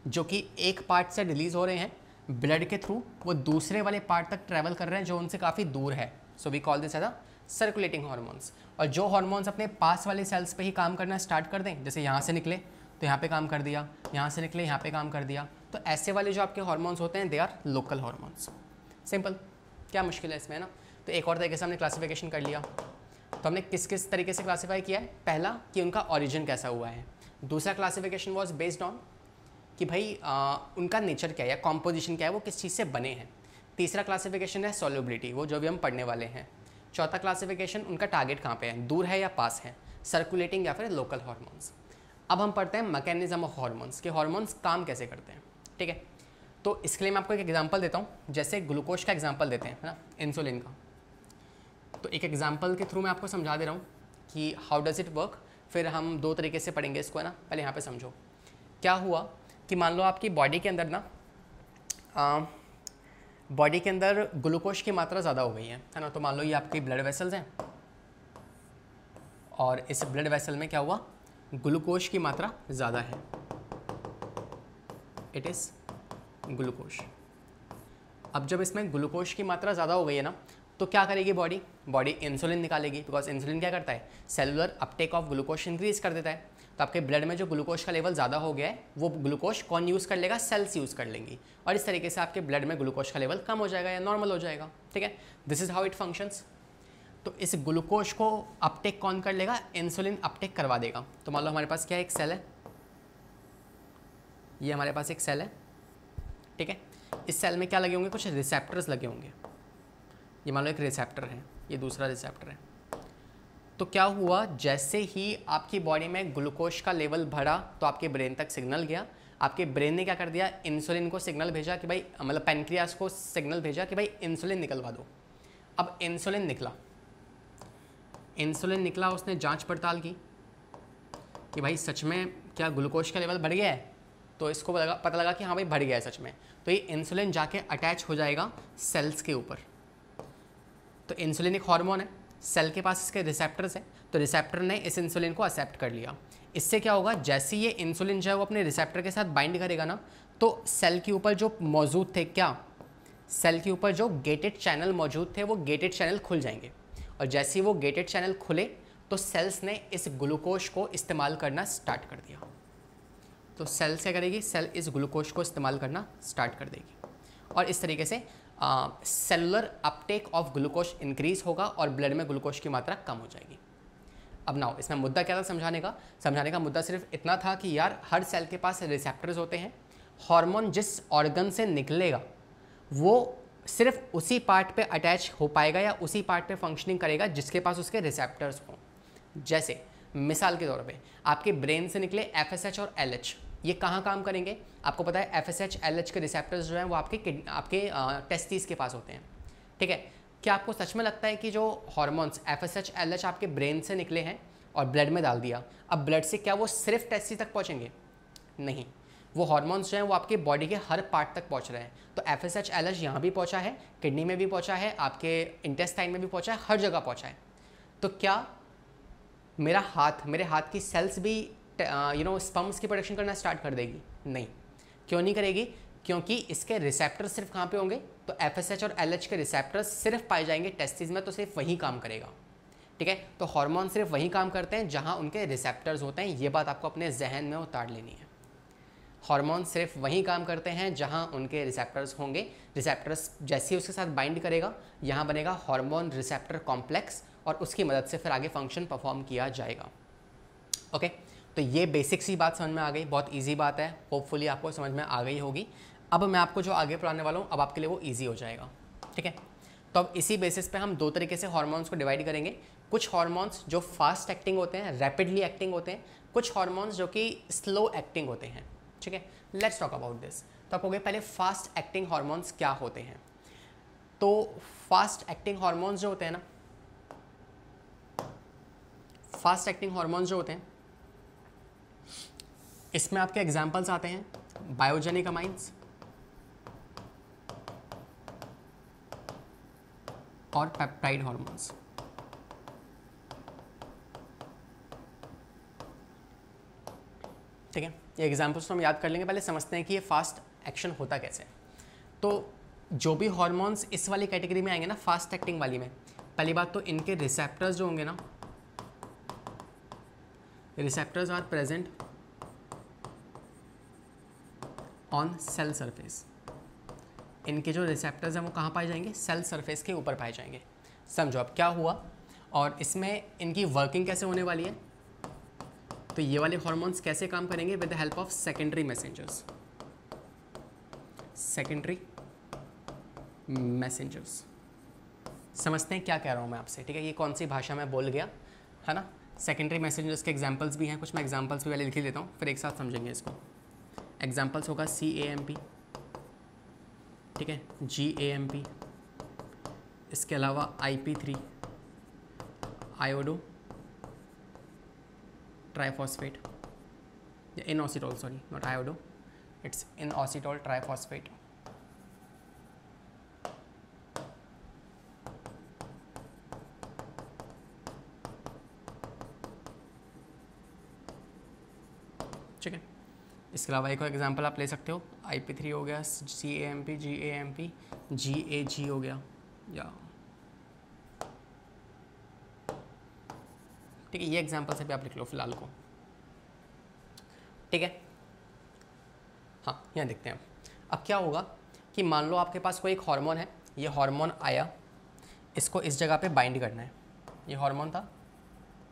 जो कि एक पार्ट से रिलीज़ हो रहे हैं ब्लड के थ्रू वो दूसरे वाले पार्ट तक ट्रैवल कर रहे हैं, जो उनसे काफ़ी दूर है। So we call this as a circulating hormones और जो हार्मोन्स अपने पास वाले सेल्स पे ही काम करना स्टार्ट कर दें जैसे यहाँ से निकले तो यहाँ पे काम कर दिया यहाँ से निकले यहाँ पे काम कर दिया तो ऐसे वाले जो आपके हार्मोन्स होते हैं they are local hormones simple क्या मुश्किल है इसमें है ना? तो एक और तरीके से हमने क्लासिफिकेशन कर लिया। तो हमने किस किस तरीके से क्लासीफाई किया है? पहला कि उनका ऑरिजिन कैसा हुआ है। दूसरा क्लासिफिकेशन वॉज़ बेस्ड ऑन कि भाई आ, उनका नेचर क्या है कॉम्पोजिशन क्या है वो किस चीज़ से बने हैं। तीसरा क्लासिफिकेशन है सोल्यूबिलिटी वो जो भी हम पढ़ने वाले हैं। चौथा क्लासिफिकेशन उनका टारगेट कहाँ पे है? दूर है या पास है? सर्कुलेटिंग या फिर लोकल हार्मोन्स अब हम पढ़ते हैं मैकेनिज्म ऑफ़ हॉर्मोन्स के हार्मोन्स काम कैसे करते हैं, ठीक है? तो इसके लिए मैं आपको एक एग्जांपल देता हूँ, जैसे ग्लूकोज का एग्जांपल देते हैं, है ना? इंसुलिन का. तो एक एग्जांपल के थ्रू मैं आपको समझा दे रहा हूँ कि हाउ डज़ इट वर्क फिर हम दो तरीके से पढ़ेंगे इसको, है ना? पहले यहाँ पे समझो। क्या हुआ कि मान लो आपकी बॉडी के अंदर ना बॉडी के अंदर ग्लूकोज की मात्रा ज़्यादा हो गई है है ना? तो मान लो ये आपकी ब्लड वेसल्स हैं। और इस ब्लड वेसल में क्या हुआ? ग्लूकोज की मात्रा ज़्यादा है। इट इज़ ग्लूकोज अब जब इसमें ग्लूकोज की मात्रा ज़्यादा हो गई है ना तो क्या करेगी बॉडी बॉडी इंसुलिन निकालेगी। बिकॉज़ इंसुलिन क्या करता है? Cellular uptake of glucose increase कर देता है। तो आपके ब्लड में जो ग्लूकोज का लेवल ज़्यादा हो गया है, वो ग्लूकोज कौन यूज़ कर लेगा? सेल्स यूज़ कर लेंगी। और इस तरीके से आपके ब्लड में ग्लूकोज का लेवल कम हो जाएगा या नॉर्मल हो जाएगा, ठीक है? This is how it functions तो इस ग्लूकोज को अपटेक कौन कर लेगा? इंसुलिन अपटेक करवा देगा। तो मान लो हमारे पास क्या एक सेल है? ये हमारे पास एक सेल है, ठीक है? इस सेल में क्या लगे होंगे? कुछ रिसेप्टर्स लगे होंगे। ये मान लो एक रिसेप्टर है, ये दूसरा रिसेप्टर है। तो क्या हुआ? जैसे ही आपकी बॉडी में ग्लूकोज का लेवल बढ़ा तो आपके ब्रेन तक सिग्नल गया। आपके ब्रेन ने क्या कर दिया? इंसुलिन को सिग्नल भेजा कि भाई मतलब पेनक्रियास को सिग्नल भेजा कि भाई इंसुलिन निकलवा दो। अब इंसुलिन निकला। इंसुलिन निकला उसने जाँच पड़ताल की कि भाई सच में क्या ग्लूकोज का लेवल बढ़ गया है? तो इसको लगा, पता लगा कि हाँ भाई बढ़ गया है सच में। तो ये इंसुलिन जाके अटैच हो जाएगा सेल्स के ऊपर। तो इंसुलिन एक हार्मोन है। सेल के पास इसके रिसेप्टर्स हैं तो रिसेप्टर ने इस इंसुलिन को एक्सेप्ट कर लिया। इससे क्या होगा, जैसे ये इंसुलिन जो है वो अपने रिसेप्टर के साथ बाइंड करेगा ना तो सेल के ऊपर जो मौजूद थे क्या? सेल के ऊपर जो गेटेड चैनल मौजूद थे, वो गेटेड चैनल खुल जाएँगे। और जैसे ही वो गेटेड चैनल खुले तो सेल्स ने इस ग्लूकोज को इस्तेमाल करना स्टार्ट कर दिया। तो सेल क्या करेगी सेल इस ग्लूकोज को इस्तेमाल करना स्टार्ट कर देगी। और इस तरीके से cellular uptake of glucose increase होगा और ब्लड में ग्लूकोज की मात्रा कम हो जाएगी। अब नाउ, इसमें मुद्दा क्या था समझाने का? समझाने का मुद्दा सिर्फ़ इतना था कि यार, हर सेल के पास रिसेप्टर्स होते हैं। हार्मोन जिस ऑर्गन से निकलेगा, वो सिर्फ़ उसी पार्ट पे अटैच हो पाएगा या उसी पार्ट पे फंक्शनिंग करेगा जिसके पास उसके रिसेप्टर्स हों। जैसे, मिसाल के तौर पे, आपके ब्रेन से निकले एफएसएच और एलएच ये कहाँ काम करेंगे? आपको पता है F S H L H के रिसेप्टर्स जो हैं, वो आपके आपके टेस्टिस के पास होते हैं। ठीक है? क्या आपको सच में लगता है कि जो hormones F S H L H आपके ब्रेन से निकले हैं और ब्लड में डाल दिया, अब ब्लड से क्या वो सिर्फ़ टेस्टिस तक पहुँचेंगे? नहीं। वो हॉर्मोन्स जो हैं, वो आपके बॉडी के हर पार्ट तक पहुँच रहे हैं। तो F S H L H यहाँ भी पहुँचा है किडनी में भी पहुँचा है, आपके इंटेस्टाइन में भी पहुँचा है, हर जगह पहुँचा है। तो क्या मेरा हाथ, मेरे हाथ की सेल्स भी यू नो स्पम्स की प्रोडक्शन करना स्टार्ट कर देगी? नहीं। क्यों नहीं करेगी? क्योंकि इसके रिसेप्टर सिर्फ़ कहाँ पे होंगे? तो एफएसएच और एलएच के रिसेप्टर सिर्फ़ पाए जाएँगे टेस्टिस में तो सिर्फ़ वही काम करेगा। ठीक है? तो हार्मोन सिर्फ़ वहीं काम करते हैं, जहाँ उनके रिसेप्टर्स होते हैं। ये बात आपको अपने जहन में उतार लेनी है। हार्मोन सिर्फ़ वहीं काम करते हैं, जहाँ उनके रिसेप्टर्स होंगे। रिसेप्टर्स जैसे ही उसके साथ बाइंड करेगा, यहाँ बनेगा हार्मोन रिसेप्टर कॉम्प्लेक्स और उसकी मदद से फिर आगे फ़ंक्शन परफॉर्म किया जाएगा। ओके तो ये बेसिक सी बात समझ में आ गई, बहुत ईजी बात है। होपफुली आपको समझ में आ गई होगी। अब मैं आपको जो आगे पढ़ाने वाला हूँ, अब आपके लिए वो ईजी हो जाएगा। ठीक है? तो अब इसी बेसिस पे हम दो तरीके से हार्मोन्स को डिवाइड करेंगे। कुछ हॉर्मोन्स जो फास्ट एक्टिंग होते हैं रैपिडली एक्टिंग होते हैं, कुछ हॉर्मोन्स जो कि स्लो एक्टिंग होते हैं। ठीक है? लेट्स टॉक अबाउट दिस तो आप हो गए पहले फास्ट एक्टिंग हॉर्मोन्स क्या होते हैं? तो फास्ट एक्टिंग हॉर्मोन्स जो होते हैं ना फास्ट एक्टिंग हॉर्मोन्स जो होते हैं इसमें आपके एग्जाम्पल्स आते हैं बायोजेनिक अमाइंस और पेप्टाइड हॉर्मोन्स ठीक है, ये एग्जाम्पल्स तो हम याद कर लेंगे, पहले समझते हैं कि ये फास्ट एक्शन होता कैसे। तो जो भी हॉर्मोन्स इस वाली कैटेगरी में आएँगे ना फास्ट एक्टिंग वाली में, पहली बात तो इनके रिसेप्टर्स जो होंगे ना receptors are present on cell surface इनके जो रिसेप्टर्स हैं, वो कहाँ पाए जाएँगे? सेल सरफेस के ऊपर पाए जाएँगे। समझो अब क्या हुआ? और इसमें इनकी वर्किंग कैसे होने वाली है? तो ये वाले हॉर्मोन्स कैसे काम करेंगे? With the help of secondary messengers secondary messengers समझते हैं क्या कह रहा हूँ मैं आपसे, ठीक है? ये कौन सी भाषा में बोल गया, है ना? सेकेंडरी मैसेंजर्स के एग्जाम्पल्स भी हैं, कुछ मैं एग्जाम्पल्स भी पहले लिख लेता हूँ, फिर एक साथ समझेंगे इसको। एग्जाम्पल्स होगा सी ए एम पी ठीक है? जी ए एम पी इसके अलावा I P three iodo triphosphate inositol sorry not iodo it's inositol इसके अलावा एक और एग्जांपल आप ले सकते हो। आई पी थ्री हो गया C A M P G A M P G A G हो गया। या। ठीक है, ये एग्जांपल से भी आप लिख लो फ़िलहाल को। ठीक है? हाँ यहाँ देखते हैं। अब क्या होगा कि मान लो आपके पास कोई एक हार्मोन है, ये हार्मोन आया, इसको इस जगह पे बाइंड करना है। ये हार्मोन था,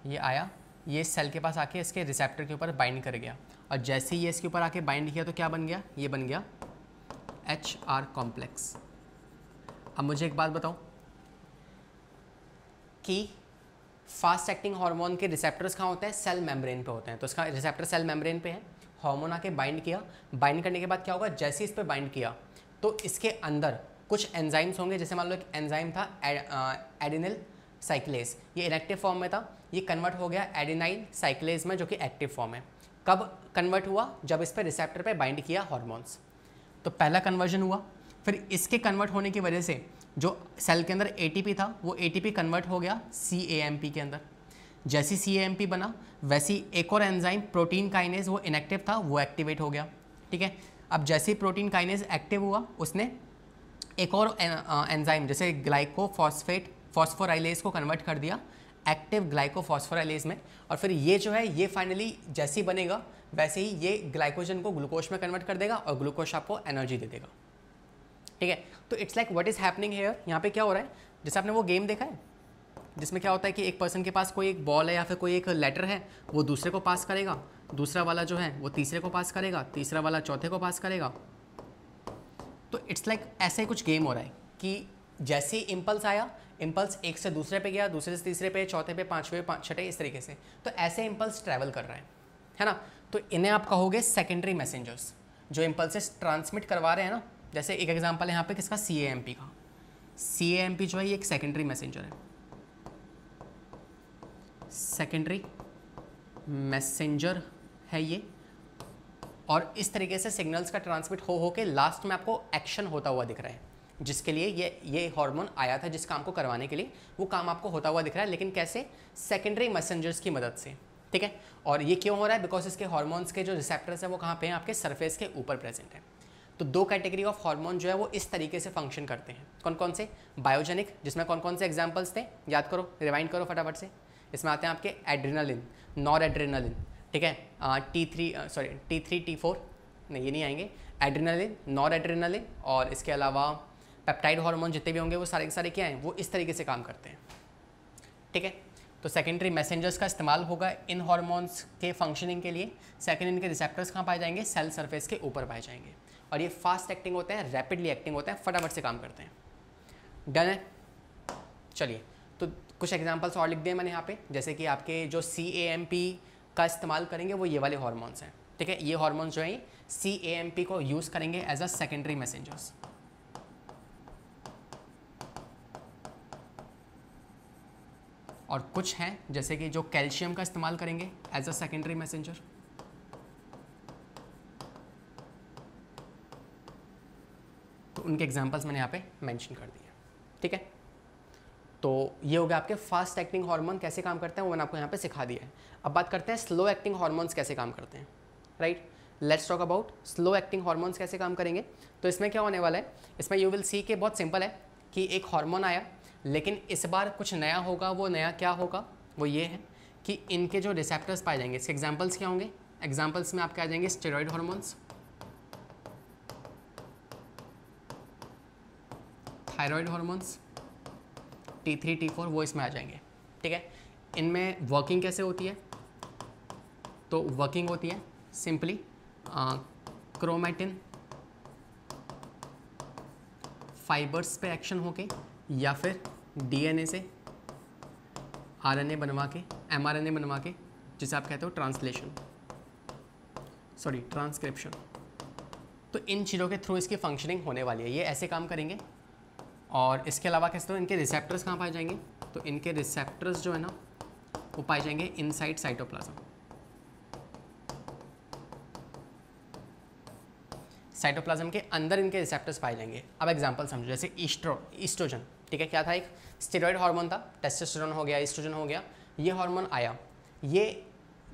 ये आया, ये सेल के पास आके इसके रिसेप्टर के ऊपर बाइंड कर गया। और जैसे ही ये इसके ऊपर आके बाइंड किया तो क्या बन गया? ये बन गया एच आर कॉम्प्लेक्स अब मुझे एक बात बताओ कि फास्ट एक्टिंग हार्मोन के रिसेप्टर्स कहाँ होते हैं? सेल मेम्ब्रेन पे होते हैं। तो इसका रिसेप्टर सेल मेम्ब्रेन पे है। हार्मोन आके बाइंड किया। बाइंड करने के बाद क्या होगा? जैसे इस पर बाइंड किया तो इसके अंदर कुछ एंजाइम्स होंगे। जैसे मान लो एक एंजाइम था एडिनल साइक्लेस ये इनएक्टिव फॉर्म में था। ये कन्वर्ट हो गया एडिनाइल साइक्लेज में, जो कि एक्टिव फॉर्म है। कब कन्वर्ट हुआ? जब इस पर रिसेप्टर पे बाइंड किया हॉर्मोन्स तो पहला कन्वर्जन हुआ। फिर इसके कन्वर्ट होने की वजह से जो सेल के अंदर एटीपी था, वो एटीपी कन्वर्ट हो गया सी के अंदर। जैसी सी बना, वैसी एक और एंजाइम प्रोटीन काइनेज वो इनएक्टिव था, वो एक्टिवेट हो गया। ठीक है? अब जैसे प्रोटीन काइनेज एक्टिव हुआ, उसने एक और एंजाइम जैसे ग्लाइकोफॉस्फेट फॉस्फोराइलेज को कन्वर्ट कर दिया। एक्टिव ग्लाइकोफॉस्फोराइलेज में, और फिर ये जो है, ये फाइनली जैसे बनेगा, वैसे ही ये ग्लाइकोजन को ग्लूकोज में कन्वर्ट कर देगा और ग्लूकोज आपको एनर्जी दे देगा। ठीक है? तो it's like what is happening here यहाँ पे क्या हो रहा है? जैसे आपने वो गेम देखा है, जिसमें क्या होता है कि एक पर्सन के पास कोई एक बॉल है या फिर कोई एक लेटर है, वो दूसरे को पास करेगा। दूसरा वाला जो है, वो तीसरे को पास करेगा। तीसरा वाला चौथे को पास करेगा। तो इट्स लाइक like ऐसा ही कुछ गेम हो रहा है कि जैसे ही इम्पल्स आया इम्पल्स एक से दूसरे पे गया, दूसरे से तीसरे पे, चौथे पे, पाँचवें पाँच छठे, इस तरीके से। तो ऐसे इम्पल्स ट्रैवल कर रहे हैं, है ना? तो इन्हें आप कहोगे सेकेंडरी मैसेंजर्स जो इम्पल्सेस ट्रांसमिट करवा रहे हैं ना। जैसे एक एग्ज़ाम्पल यहाँ पे किसका? सी एम पी का। सी एम पी जो है, ये एक सेकेंडरी मैसेंजर है। सेकेंडरी मैसेंजर है ये। और इस तरीके से सिग्नल्स का ट्रांसमिट हो हो के लास्ट में आपको एक्शन होता हुआ दिख रहा है। जिसके लिए ये ये हार्मोन आया था जिस काम को करवाने के लिए, वो काम आपको होता हुआ दिख रहा है, लेकिन कैसे? सेकेंडरी मैसेंजर्स की मदद से, ठीक है? और ये क्यों हो रहा है? बिकॉज़ इसके हार्मोन्स के जो रिसेप्टर्स हैं, वो कहाँ पे हैं? आपके सरफेस के ऊपर प्रेजेंट हैं। तो दो कैटेगरी ऑफ़ हार्मोन जो है, वो इस तरीके से फ़ंक्शन करते हैं। कौन कौन से? बायोजेनिक जिसमें कौन कौन से एग्जाम्पल्स थे? याद करो रिवाइंड करो फटाफट से। इसमें आते हैं आपके एड्रीनलिन नॉर एड्रीनलिन ठीक है? T three sorry T three T four नहीं, ये नहीं आएँगे। एड्रीनलिन नॉर एड्रीनलिन और इसके अलावा पेप्टाइड हार्मोन जितने भी होंगे, वो सारे के सारे क्या हैं? वो इस तरीके से काम करते हैं। ठीक है? तो सेकेंडरी मैसेंजर्स का इस्तेमाल होगा इन हार्मोन्स के फंक्शनिंग के लिए। सेकेंड इनके रिसेप्टर्स कहाँ पाए जाएँगे? सेल सरफेस के ऊपर पाए जाएँगे। और ये फास्ट एक्टिंग होते हैं रैपिडली एक्टिंग होते हैं, फटाफट से काम करते हैं। डन है? चलिए तो कुछ एग्जाम्पल्स और लिख दिए मैंने यहाँ पे। जैसे कि आपके जो सी ए एम पी का इस्तेमाल करेंगे, वो ये वाले हॉर्मोन्स हैं। ठीक है? ये हॉर्मोन्स जो हैं सी ए एम पी को यूज़ करेंगे एज अ सेकेंडरी मैसेंजर्स और कुछ हैं, जैसे कि जो कैल्शियम का इस्तेमाल करेंगे एज अ सेकेंडरी मैसेंजर तो उनके एग्जांपल्स मैंने यहाँ पे मेंशन कर दिए। ठीक है? तो ये हो गया आपके फास्ट एक्टिंग हार्मोन कैसे काम करते हैं, वो मैंने आपको यहाँ पे सिखा दिया है। अब बात करते हैं स्लो एक्टिंग हार्मोन्स कैसे काम करते हैं। Right let's talk about slow acting hormones कैसे काम करेंगे। तो इसमें क्या होने वाला है? इसमें यू विल सी के बहुत सिंपल है कि एक हार्मोन आया लेकिन इस बार कुछ नया होगा, वो नया क्या होगा, वो ये है कि इनके जो रिसेप्टर्स पाए जाएँगे, इसके एग्जाम्पल्स क्या होंगे? एग्जाम्पल्स में आपके आ जाएँगे steroid hormones thyroid hormones T three T four वो इसमें आ जाएँगे, ठीक है? इनमें वर्किंग कैसे होती है? तो वर्किंग होती है सिंपली क्रोमेटिन फाइबर्स पे एक्शन होके या फिर डीएनए से आरएनए बनवा के, एमआरएनए बनवा के, जिसे आप कहते हो ट्रांसलेशन। Sorry, transcription. तो इन चीज़ों के थ्रू इसकी फंक्शनिंग होने वाली है। ये ऐसे काम करेंगे। और इसके अलावा कैसे तो इनके रिसेप्टर्स कहाँ पाए जाएँगे? तो इनके रिसेप्टर्स जो है ना, वो पाए जाएँगे इनसाइड साइटोप्लाज्म साइटोप्लाज्म के अंदर इनके रिसेप्टर्स पाए जाएँगे। अब एग्जांपल समझो, जैसे ईस्ट्रो, ईस्ट्रोजन। ठीक है, क्या था एक? स्टेरॉयड हार्मोन था, टेस्टोस्टेरोन हो गया ईस्ट्रोजन हो गया, ये हार्मोन आया। ये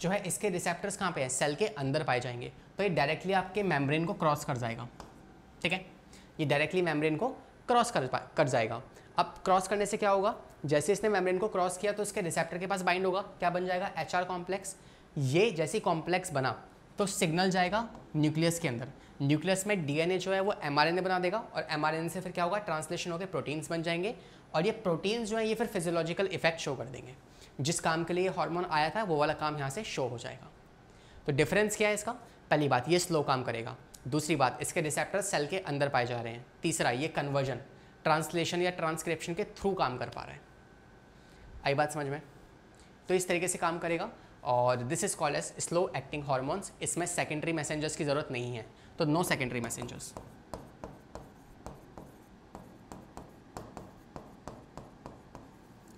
जो है, इसके रिसेप्टर्स कहाँ पे हैं? सेल के अंदर पाए जाएँगे। तो ये डायरेक्टली आपके मेम्ब्रेन को क्रॉस कर जाएगा। ठीक है? ये डायरेक्टली मेम्ब्रेन को क्रॉस कर कर जाएगा। अब क्रॉस करने से क्या होगा? जैसे इसने मेम्ब्रेन को क्रॉस किया तो इसके रिसेप्टर के पास बाइंड होगा। क्या बन जाएगा? H R complex. ये जैसी कॉम्प्लेक्स बना तो सिग्नल जाएगा न्यूक्लियस के अंदर। न्यूक्लियस में डीएनए जो है वो एमआरएनए बना देगा और एमआरएनए से फिर क्या होगा? ट्रांसलेशन होकर प्रोटीन्स बन जाएँगे और ये प्रोटीन्स जो है ये फिर फिजियोलॉजिकल इफ़ेक्ट शो कर देंगे। जिस काम के लिए हार्मोन आया था, वो वाला काम यहाँ से शो हो जाएगा। तो डिफरेंस क्या है इसका? पहली बात, ये स्लो काम करेगा। दूसरी बात, इसके रिसेप्टर सेल के अंदर पाए जा रहे हैं। तीसरा, ये कन्वर्जन ट्रांसलेशन या ट्रांसक्रिप्शन के थ्रू काम कर पा रहे हैं। आई बात समझ में? तो इस तरीके से काम करेगा और this is called as slow acting hormones इसमें सेकेंडरी मैसेंजर्स की ज़रूरत नहीं है। तो नो सेकेंडरी मैसेंजर्स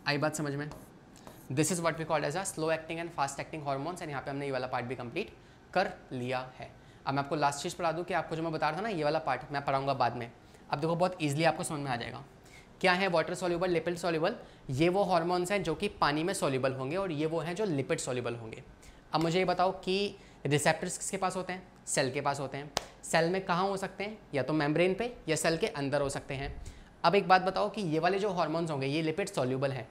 आई बात समझ में? This is what we called as a slow acting and fast acting hormones and यहाँ पे हमने ये वाला पार्ट भी कंप्लीट कर लिया है। अब मैं आपको लास्ट चीज़ पढ़ा दूँ कि आपको जो मैं बता रहा था ना, ये वाला पार्ट मैं पढ़ाऊँगा बाद में। अब देखो, बहुत ईजिली आपको समझ में आ जाएगा। क्या है वाटर सोल्यूबल लिपिड सोल्यूबल ये वो हॉर्मोन्स हैं जो कि पानी में सोल्यूबल होंगे, और ये वो हैं जो लिपिड सोल्यूबल होंगे। अब मुझे ये बताओ कि रिसेप्टर्स किसके पास होते हैं? सेल के पास होते हैं। सेल में कहाँ हो सकते हैं? या तो मेम्ब्रेन पे, या सेल के अंदर हो सकते हैं। अब एक बात बताओ कि ये वाले जो हॉर्मोन्स होंगे, ये लिपिड सोल्यूबल हैं।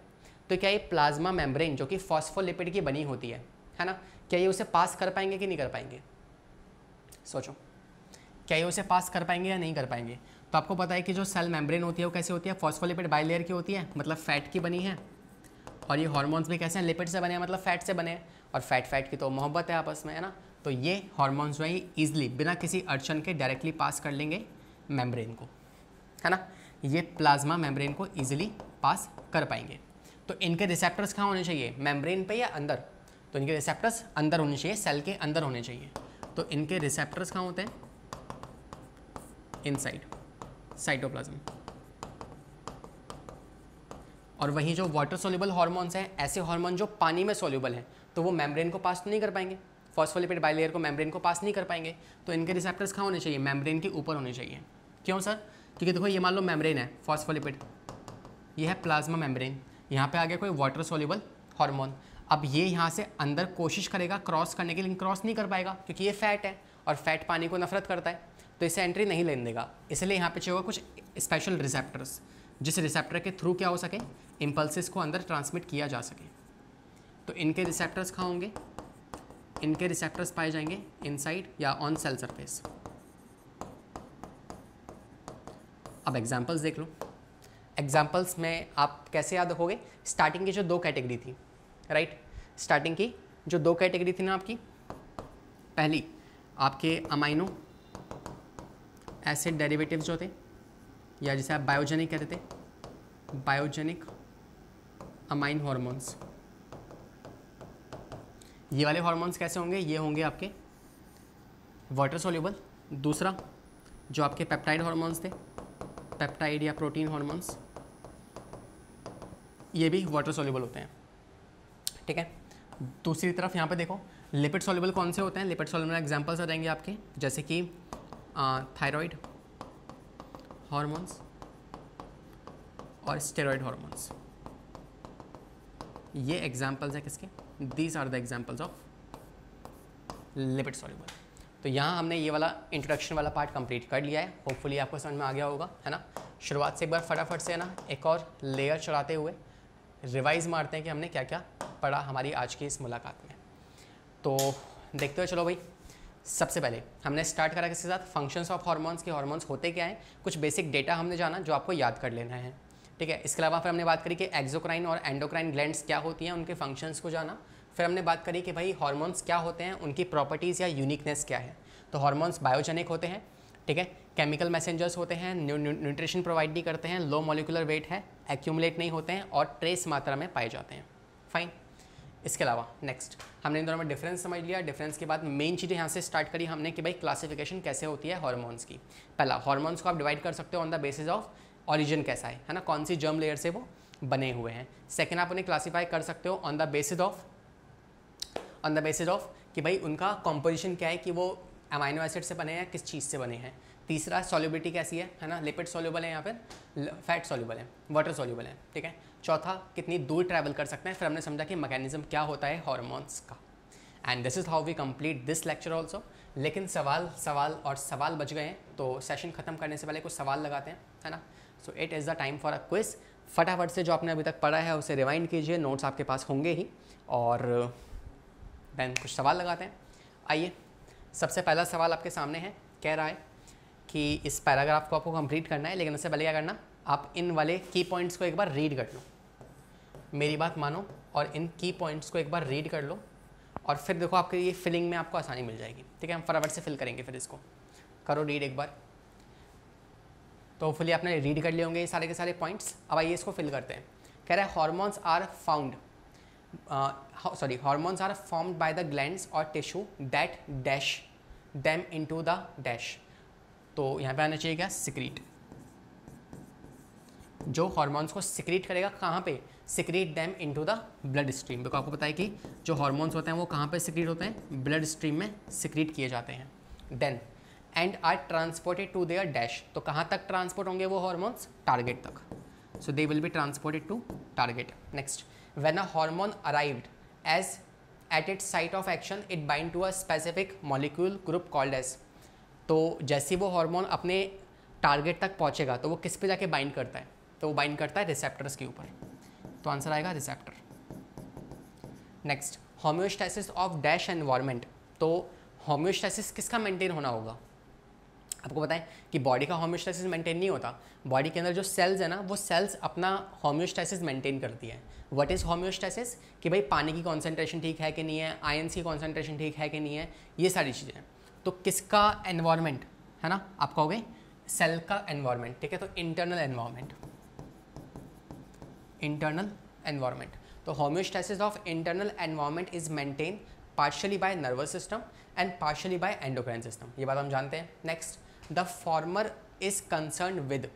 तो क्या ये प्लाज्मा मेम्ब्रेन जो कि फॉस्फोलिपिड की बनी होती है है ना? क्या ये उसे पास कर पाएँगे कि नहीं कर पाएँगे? सोचो। क्या ये उसे पास कर पाएँगे या नहीं कर पाएँगे? तो आपको पता है कि जो सेल मेम्ब्रेन होती है, वो कैसे होती है? फॉस्फोलिपिड बाइलेयर की होती है मतलब फैट की बनी है। और ये हॉर्मोन्स भी कैसे हैं? लिपिड से बने हैं मतलब फैट से बने हैं। और फैट फैट की तो मोहब्बत है आपस में, है ना? तो ये हॉर्मोन्स जो है ईजिली बिना किसी अड़चन के डायरेक्टली पास कर लेंगे मेम्ब्रेन को, है ना? ये प्लाज्मा मेम्ब्रेन को ईजिली पास कर पाएँगे। तो इनके रिसेप्टर्स कहाँ होने चाहिए? मेम्ब्रेन पे या अंदर? तो इनके रिसेप्टर्स अंदर होने चाहिए सेल के अंदर होने चाहिए। तो इनके रिसेप्टर्स कहाँ होते हैं? इनसाइड साइटोप्लाज्म और वहीं जो वाटर सोल्यूबल हॉर्मोन्स हैं, ऐसे हॉर्मोन जो पानी में सोल्यूबल हैं तो वो मेम्ब्रेन को पास तो नहीं कर पाएँगे। फॉस्फोलिपिड बाइलेयर को मेम्ब्रेन को पास नहीं कर पाएँगे तो इनके रिसेप्टर्स कहाँ होने चाहिए? मेम्ब्रेन के ऊपर होने चाहिए। क्यों सर? क्योंकि देखो, ये मान लो मेम्ब्रेन है, फॉस्फोलिपिड। ये है प्लाज्मा मेम्ब्रेन। यहाँ पे आ गया कोई वाटर सोल्यूबल हार्मोन अब ये यहाँ से अंदर कोशिश करेगा क्रॉस करने के लिए क्रॉस नहीं कर पाएगा, क्योंकि ये फैट है और फैट पानी को नफरत करता है तो इसे एंट्री नहीं लेने देगा। इसलिए यहाँ पे चाहिए कुछ स्पेशल रिसेप्टर्स जिस रिसेप्टर के थ्रू क्या हो सके इम्पल्सिस को अंदर ट्रांसमिट किया जा सके। तो इनके रिसेप्टर्स कहाँ होंगे? इनके रिसेप्टर्स पाए जाएँगे इनसाइड या ऑन सेल सरफेस अब एग्जाम्पल्स देख लो। एग्जाम्पल्स में आप कैसे याद रखोगे? स्टार्टिंग की जो दो कैटेगरी थी राइट स्टार्टिंग की जो दो कैटेगरी थी ना आपकी? पहली, आपके अमाइनो एसिड डेरिवेटिव जो थे, या जिसे आप बायोजेनिक कहते थे बायोजेनिक अमाइन हॉर्मोन्स ये वाले हॉर्मोन्स कैसे होंगे? ये होंगे आपके वाटर सोल्यूबल दूसरा, जो आपके पेप्टाइड हॉर्मोन्स थे पेप्टाइड या प्रोटीन हॉर्मोन्स ये भी वाटर सोल्यूबल होते हैं। ठीक है? दूसरी तरफ़ यहाँ पे देखो लिपिड सोल्यूबल कौन से होते हैं? लिपिड सोल्यूबल एग्जांपल्स आ जाएँगे आपके, जैसे कि थायराइड हार्मोन्स और स्टेरॉइड हार्मोन्स ये एग्जांपल्स हैं किसके? These are the examples of lipid soluble तो यहाँ हमने ये वाला इंट्रोडक्शन वाला पार्ट कंप्लीट कर लिया है। होपफुली आपको समझ में आ गया होगा, है ना? शुरुआत से एक बार फटाफट से, है ना? एक और लेयर चढ़ाते हुए रिवाइज मारते हैं कि हमने क्या क्या पढ़ा हमारी आज की इस मुलाकात में। तो देखते हुए चलो भाई। सबसे पहले हमने स्टार्ट करा किसके साथ? फ़ंक्शंस ऑफ़ हार्मोन्स के हार्मोन्स होते क्या हैं? कुछ बेसिक डेटा हमने जाना जो आपको याद कर लेना है। ठीक है? इसके अलावा फिर हमने बात करी कि एक्जोक्राइन और एंडोक्राइन ग्लैंड्स क्या होती हैं, उनके फ़ंक्शंस को जाना। फिर हमने बात करी कि भाई हार्मोन्स क्या होते हैं, उनकी प्रॉपर्टीज़ या यूनिकनेस क्या है। तो हार्मोन्स बायोजेनिक होते हैं, ठीक है? केमिकल मैसेंजर्स होते हैं न्यूट्रिशन प्रोवाइड नहीं करते हैं लो मोलिकुलर वेट है एक्यूमुलेट नहीं होते हैं और ट्रेस मात्रा में पाए जाते हैं। फाइन इसके अलावा नेक्स्ट हमने इन दोनों में डिफरेंस समझ लिया डिफरेंस के बाद मेन चीज़ें यहाँ से स्टार्ट करी हमने कि भाई क्लासिफिकेशन कैसे होती है हार्मोन्स की। पहला हार्मोन्स को आप डिवाइड कर सकते हो on the basis of origin कैसा है? है ना? कौन सी जर्म लेयर से वो बने हुए हैं? सेकेंड आप उन्हें क्लासीफाई कर सकते हो on the basis of on the basis of कि भाई उनका कॉम्पोजिशन क्या है कि वो अमाइनो एसिड से बने हैं किस चीज़ से बने हैं? तीसरा सॉल्युबिलिटी कैसी है? है ना? लिपिड सॉल्युबल है यहाँ पर फैट सॉल्युबल है वाटर सॉल्युबल है, ठीक है? चौथा, कितनी दूर ट्रैवल कर सकते हैं? फिर हमने समझा कि मैकेनिज्म क्या होता है? हॉर्मोन्स का। And this is how we complete this lecture also लेकिन सवाल सवाल और सवाल बच गए हैं तो सेशन ख़त्म करने से पहले कुछ सवाल लगाते हैं, है ना? So it is the time for a quiz फटाफट से जो आपने अभी तक पढ़ा है, उसे रिवाइंड कीजिए नोट्स आपके पास होंगे ही, और देन कुछ सवाल लगाते हैं। आइए, सबसे पहला सवाल आपके सामने है, कह रहा है कि इस पैराग्राफ को आपको कंप्लीट करना है, लेकिन उससे पहले क्या करना, आप इन वाले की पॉइंट्स को एक बार रीड कर लो। मेरी बात मानो, और इन की पॉइंट्स को एक बार रीड कर लो और फिर देखो आपके ये फिलिंग में आपको आसानी मिल जाएगी। ठीक है, हम फटाफट से फिल करेंगे फिर इसको। करो रीड एक बार। तो होपफुली आपने रीड कर लिए होंगे ये सारे के सारे पॉइंट्स अब आइए इसको फिल करते हैं। कह रहा है hormones are found sorry hormones are formed by the glands और tissue that dash them into the dash तो यहाँ पे आना चाहिए क्या? सिक्रीट जो हॉर्मोन्स को सिक्रीट करेगा, कहाँ पे? Secrete them into the blood stream because आपको पता है कि जो हॉर्मोन्स होते हैं, वो कहाँ पे सिक्रीट होते हैं? ब्लड स्ट्रीम में सिक्रीट किए जाते हैं। Then and are transported to their dash तो कहाँ तक ट्रांसपोर्ट होंगे वो हॉर्मोन्स टारगेट तक। So they will be transported to target next when a hormone arrived as at it site of action it bind to a specific molecule group called as तो जैसे वो hormone अपने target तक पहुंचेगा तो वो किस पे जाके बाइंड करता है? तो वो बाइंड करता है रिसेप्टर्स के ऊपर। तो आंसर आएगा receptor next homeostasis of dash environment तो होम्योस्टैसिस किसका मेंटेन होना होगा? आपको है कि बॉडी का होम्योस्टैसिस मेंटेन नहीं होता। बॉडी के अंदर जो सेल्स है ना, वो सेल्स अपना होम्योस्टैसिस मेंटेन करती है। व्हाट इज़ होम्योस्टैसिस कि भाई पानी की कॉन्सेंट्रेशन ठीक है कि नहीं है? आयंस की कॉन्सेंट्रेशन ठीक है कि नहीं है? ये सारी चीज़ें। तो किसका एनवायरमेंट है ना? आप कहोगे? सेल का एनवायरमेंट ठीक है? तो इंटरनल एनवायरमेंट इंटरनल एनवायरमेंट तो homeostasis of internal environment is maintain partially by nervous system and partially by endocrine system ये बात हम जानते हैं। Next the former is concern with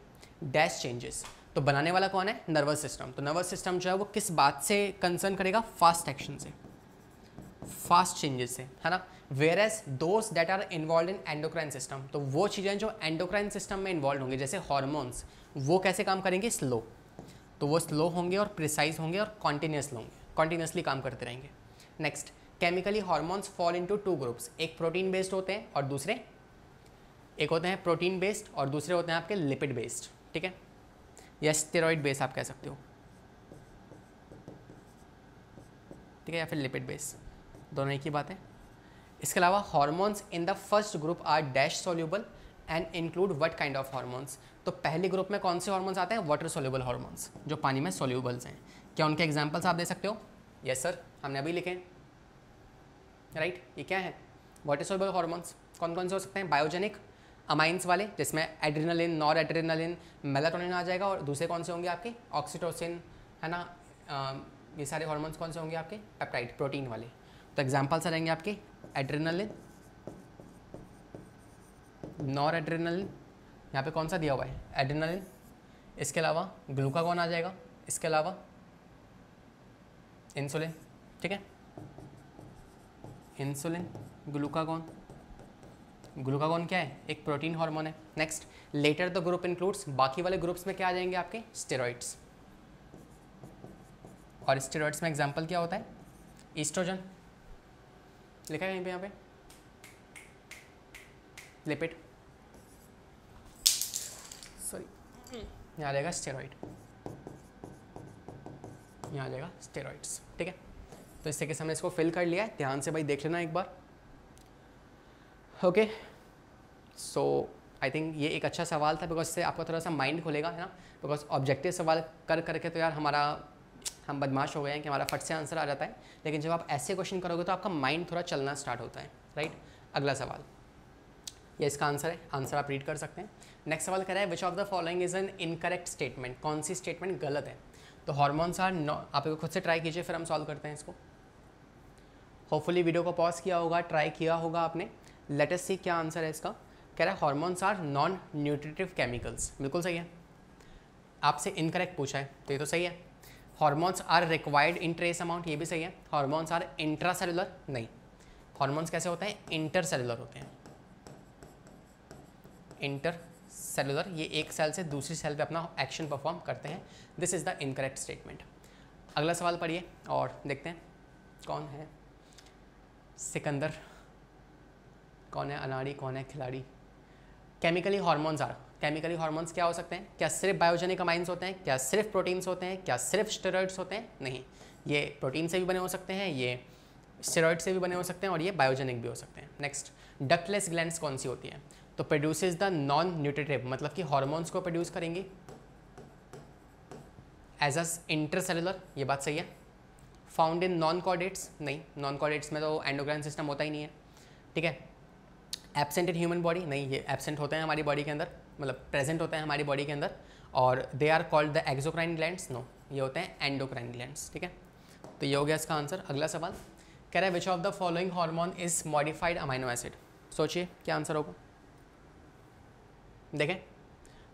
dash changes तो बनाने वाला कौन है? नर्वस सिस्टम तो नर्वस सिस्टम जो है वो किस बात से कंसर्न करेगा? फास्ट एक्शन से। फास्ट चेंजेस से, है ना? Whereas those that are involve in endocrine system तो वो चीज़ें जो एंडोक्राइन सिस्टम में इन्वॉल्व होंगे, जैसे हॉर्मोन्स वो कैसे काम करेंगे? स्लो तो वो स्लो होंगे और प्रिसाइज होंगे और कॉन्टीन्यूस होंगे। कॉन्टीन्यूसली काम करते रहेंगे। Next chemically hormones fall into two groups एक प्रोटीन बेस्ड होते हैं और दूसरे एक होते हैं प्रोटीन बेस्ड और दूसरे होते हैं आपके लिपिड बेस्ड ठीक है? या स्टेरॉइड बेस आप कह सकते हो। ठीक है? या फिर लिपिड बेस दोनों एक ही बात है। इसके अलावा hormones in the first group are dash soluble and include what kind of hormones तो पहले ग्रुप में कौन से हॉर्मोन्स आते हैं? वाटर सोल्यूबल हॉर्मोन्स जो पानी में सोल्यूबल्स हैं। क्या उनके एग्जाम्पल्स आप दे सकते हो? यस सर हमने अभी लिखे राइट? ये क्या है? वाटर सोल्यूबल हॉर्मोन्स कौन कौन से हो सकते हैं? बायोजेनिक अमाइंस वाले, जिसमें एड्रीनलिन नॉर एड्रीनलिन मेलाटोनिन आ जाएगा, और दूसरे कौन से होंगे आपके? ऑक्सीटोसिन है ना? ये सारे हॉर्मोन्स कौन से होंगे आपके? पेप्टाइड प्रोटीन वाले। तो एग्जाम्पल्स आ जाएँगे आपके। एड्रेनलिन नॉर एड्रेनलिन यहाँ पे कौन सा दिया हुआ है? एड्रेनलिन इसके अलावा ग्लूकागॉन आ जाएगा, इसके अलावा इंसुलिन ठीक है? इंसुलिन ग्लूकागॉन ग्लूकागॉन क्या है? एक प्रोटीन हार्मोन है। Next latter the group includes बाकी वाले ग्रुप्स में क्या आ जाएँगे आपके? स्टेरॉइड्स और स्टेरॉइड्स में एग्ज़ाम्पल क्या होता है? ईस्ट्रोजन लिखा है यहीं पे यहाँ पे? लिपिड सॉरी यहाँ आ जाएगा स्टेरॉइड यहाँ आ जाएगा स्टेरॉइड्स ठीक है? तो इस तरीके से हमने इसको फिल कर लिया है। ध्यान से भाई देख लेना एक बार। ओके सो आई थिंक ये एक अच्छा सवाल था बिकॉज़ इससे आपका थोड़ा सा माइंड खुलेगा, है ना? बिकॉज़ ऑब्जेक्टिव सवाल कर करके तो यार हमारा, हम बदमाश हो गए हैं कि हमारा फट से आंसर आ जाता है। लेकिन जब आप ऐसे क्वेश्चन करोगे तो आपका माइंड थोड़ा चलना स्टार्ट होता है राइट अगला सवाल। ये इसका आंसर है। आंसर आप रीड कर सकते हैं। नेक्स्ट सवाल कह रहा है which of the following is an incorrect statement कौन सी स्टेटमेंट गलत है? तो हॉर्मोन्स आर नो आप खुद से ट्राई कीजिए, फिर हम सॉल्व करते हैं इसको। होपफुली वीडियो को पॉज किया होगा ट्राई किया होगा आपने। लेटेस्ट सी क्या आंसर है इसका। कह रहा है hormones are non nutritive chemicals बिल्कुल सही है। आपसे इनकरेक्ट पूछा है तो ये तो सही है। Hormones are required in trace amount ये भी सही है। हॉर्मोन्स आर इंट्रासेलुलर नहीं। हॉर्मोन्स कैसे होते हैं? इंटर सेलुलर होते हैं। इंटर सेलुलर ये एक सेल से दूसरी सेल पे अपना एक्शन परफॉर्म करते हैं। This is the incorrect statement अगला सवाल पढ़िए और देखते हैं। कौन है? सिकंदर। कौन है? अनाड़ी। कौन है? खिलाड़ी। Chemically hormones are chemically hormones क्या हो सकते हैं? क्या सिर्फ़ बायोजेनिक अमाइंस होते हैं? क्या सिर्फ़ प्रोटीन्स होते हैं? क्या सिर्फ़ स्टेरॉइड्स होते हैं? नहीं। ये प्रोटीन से भी बने हो सकते हैं, ये स्टेरॉइड से भी बने हो सकते हैं और ये बायोजेनिक भी हो सकते हैं। नेक्स्ट डकलेस ग्लैंड कौन सी होती हैं? तो प्रोड्यूसेस द नॉन न्यूट्रेटिव मतलब कि हॉर्मोन्स को प्रोड्यूस करेंगी। एज अस इंटरसेलुलर ये बात सही है। फाउंड इन नॉन कॉर्डेट्स नहीं नॉन कॉर्डेट्स में तो एंडोग्राइन सिस्टम होता ही नहीं है। ठीक है? एबसेंट इन ह्यूमन बॉडी नहीं, ये एबसेंट होते हैं हमारी बॉडी के अंदर मतलब प्रेजेंट होते हैं हमारी बॉडी के अंदर, और they are called the exocrine glands no ये होते हैं एंडोक्राइन ग्लैंड्स ठीक है? तो ये हो गया इसका आंसर अगला सवाल। कह रहा है which of the following hormone is modified amino acid सोचिए, क्या आंसर होगा? देखें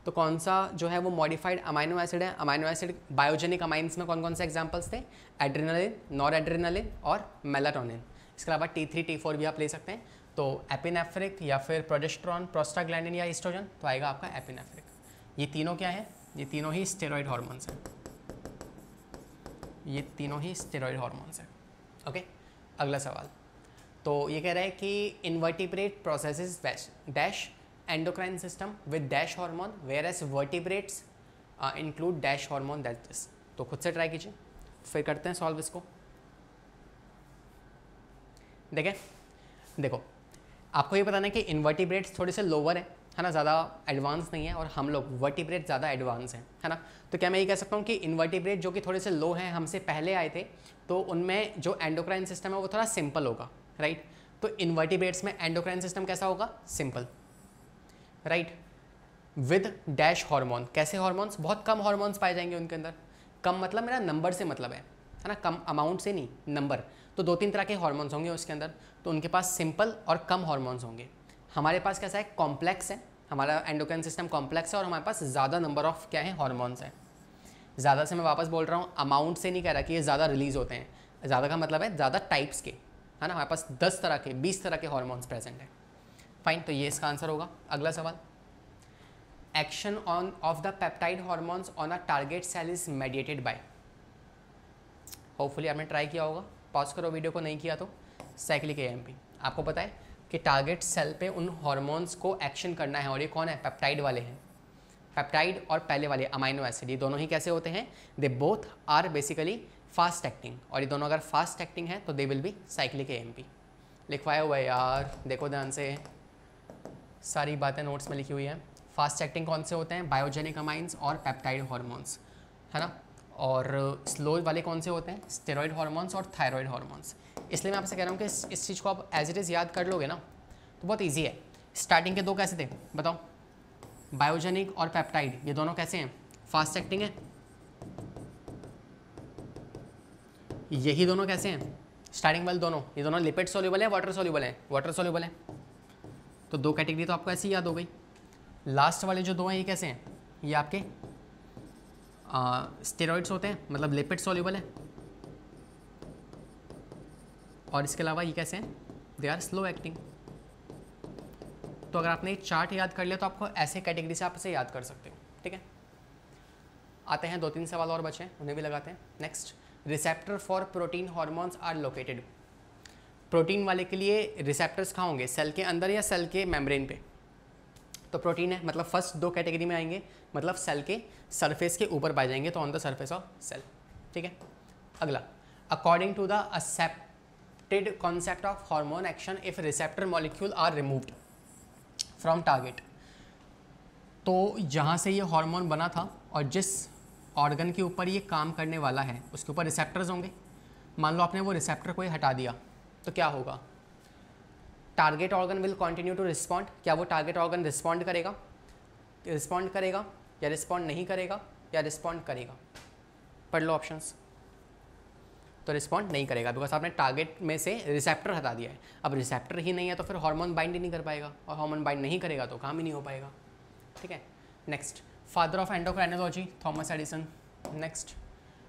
तो कौन सा जो है वो मॉडिफाइड अमाइनो एसिड है? अमाइनो एसिड बायोजेनिक अमाइंस में कौन कौन से एग्जाम्पल्स थे? एड्रीनलिन नॉर एड्रीनलिन और मेलाटोनिन इसके अलावा टी थ्री टी फोर भी आप ले सकते हैं। तो एपिनेफ्रिक या फिर प्रोजेस्ट्रॉन प्रोस्टाग्लैंडिन या इस्ट्रोजन तो आएगा आपका एपिनेफ्रिक ये तीनों क्या है? ये तीनों ही स्टेरॉइड हॉर्मोन्स हैं. ये तीनों ही स्टेरॉइड हॉर्मोन्स हैं. ओके अगला सवाल. तो ये कह रहा है कि invertebrate possess dash endocrine system with dash hormone whereas vertebrates include dash hormone that this तो खुद से ट्राई कीजिए। फिर करते हैं सॉल्व इसको। देखें। देखो, आपको ये बताना है कि इन्वर्टिब्रेट्स थोड़े से लोअर हैं, है ना? ज़्यादा एडवांस नहीं है और हम लोग वर्टिब्रेट ज़्यादा एडवांस हैं, है ना? तो क्या मैं ये कह सकता हूँ कि इन्वर्टिब्रेट जो कि थोड़े से लो हैं, हमसे पहले आए थे तो उनमें जो एंडोक्राइन सिस्टम है वो थोड़ा सिंपल होगा राइट तो इन्वर्टिब्रेट्स में एंडोक्राइन सिस्टम कैसा होगा? Simple right? With dash hormone कैसे हार्मोन्स बहुत कम हार्मोन्स पाए जाएँगे उनके अंदर। कम मतलब मेरा नंबर से मतलब है है ना? कम अमाउंट से नहीं नंबर तो दो तीन तरह के हार्मोन्स होंगे उसके अंदर। तो उनके पास सिंपल और कम हार्मोन्स होंगे। हमारे पास कैसा है? कॉम्प्लेक्स है। हमारा एंडोक्राइन सिस्टम कॉम्प्लेक्स है और हमारे पास ज़्यादा नंबर ऑफ़ क्या है? हार्मोन्स हैं। ज़्यादा से मैं वापस बोल रहा हूँ अमाउंट से नहीं कह रहा कि ये ज़्यादा रिलीज़ होते हैं। ज़्यादा का मतलब है ज़्यादा टाइप्स के, है ना? हमारे पास दस तरह के, बीस तरह के हॉर्मोन्स प्रेजेंट है। फाइन तो ये इसका आंसर होगा। अगला सवाल। Action on of the peptide hormones on a target cell is mediated by hopefully आपने ट्राई किया होगा। पॉज करो वीडियो को, नहीं किया तो। साइक्लिक ए आपको पता है कि टारगेट सेल पे उन हॉर्मोन्स को एक्शन करना है और ये कौन है? पेप्टाइड वाले हैं। पेप्टाइड और पहले वाले अमाइनो एसिड ये दोनों ही कैसे होते हैं? They both are basically fast acting और ये दोनों अगर फास्ट एक्टिंग है तो they will be cyclic A लिखवाया हुआ है यार। देखो ध्यान से। सारी बातें नोट्स में लिखी हुई हैं। फास्ट एक्टिंग कौन से होते हैं? बायोजेनिक अमाइंस और पेप्टाइड हॉर्मोन्स है ना? और स्लो वाले कौन से होते हैं? स्टेरॉइड हॉर्मोन्स और थायरॉयड हॉर्मोन्स इसलिए मैं आपसे कह रहा हूँ कि इस, इस चीज़ को आप एज इट इज़ याद कर लोगे ना तो बहुत ईजी है। स्टार्टिंग के दो कैसे थे? बताओ। बायोजेनिक और पेप्टाइड ये दोनों कैसे हैं? फास्ट एक्टिंग है। यही दोनों कैसे हैं? स्टार्टिंग वाले दोनों ये दोनों लिपिड सोल्यूबल है वाटर सोल्यूबल है? वाटर सोल्यूबल है। तो दो कैटेगरी तो आपको ऐसी याद हो गई। लास्ट वाले जो दो हैं, ये कैसे हैं? ये आपके स्टेरॉइड्स होते हैं मतलब लिपिड सोल्यूबल है। और इसके अलावा ये कैसे हैं? दे आर स्लो एक्टिंग तो अगर आपने चार्ट याद कर लिया तो आपको ऐसे कैटेगरी से आप इसे याद कर सकते हो, ठीक है? आते हैं दो तीन सवाल और बचे उन्हें भी लगाते हैं। Next receptor for protein hormones are located protein वाले के लिए रिसेप्टर्स कहाँ होंगे? सेल के अंदर या सेल के मेम्ब्रेन पे? तो प्रोटीन है मतलब फ़र्स्ट दो कैटेगरी में आएँगे मतलब सेल के सरफेस के ऊपर पाए जाएँगे तो on the surface of cell ठीक है? अगला according to the accepted concept of hormone action if receptor molecule are removed from target तो जहाँ से ये हार्मोन बना था, और जिस ऑर्गन के ऊपर ये काम करने वाला है, उसके ऊपर रिसेप्टर्स होंगे। मान लो आपने वो रिसेप्टर को ही हटा दिया तो क्या होगा? Target organ will continue to respond क्या वो टारगेट ऑर्गन रिस्पॉन्ड करेगा? रिस्पॉन्ड करेगा या रिस्पॉन्ड नहीं करेगा या रिस्पॉन्ड करेगा? पढ़ लो ऑप्शंस तो रिस्पॉन्ड नहीं करेगा बिकॉज़ आपने टारगेट में से रिसेप्टर हटा दिया है। अब रिसेप्टर ही नहीं है तो फिर हार्मोन बाइंड ही नहीं कर पाएगा और हार्मोन बाइंड नहीं करेगा तो काम ही नहीं हो पाएगा। ठीक है? Next father of endocrinology Thomas Edison next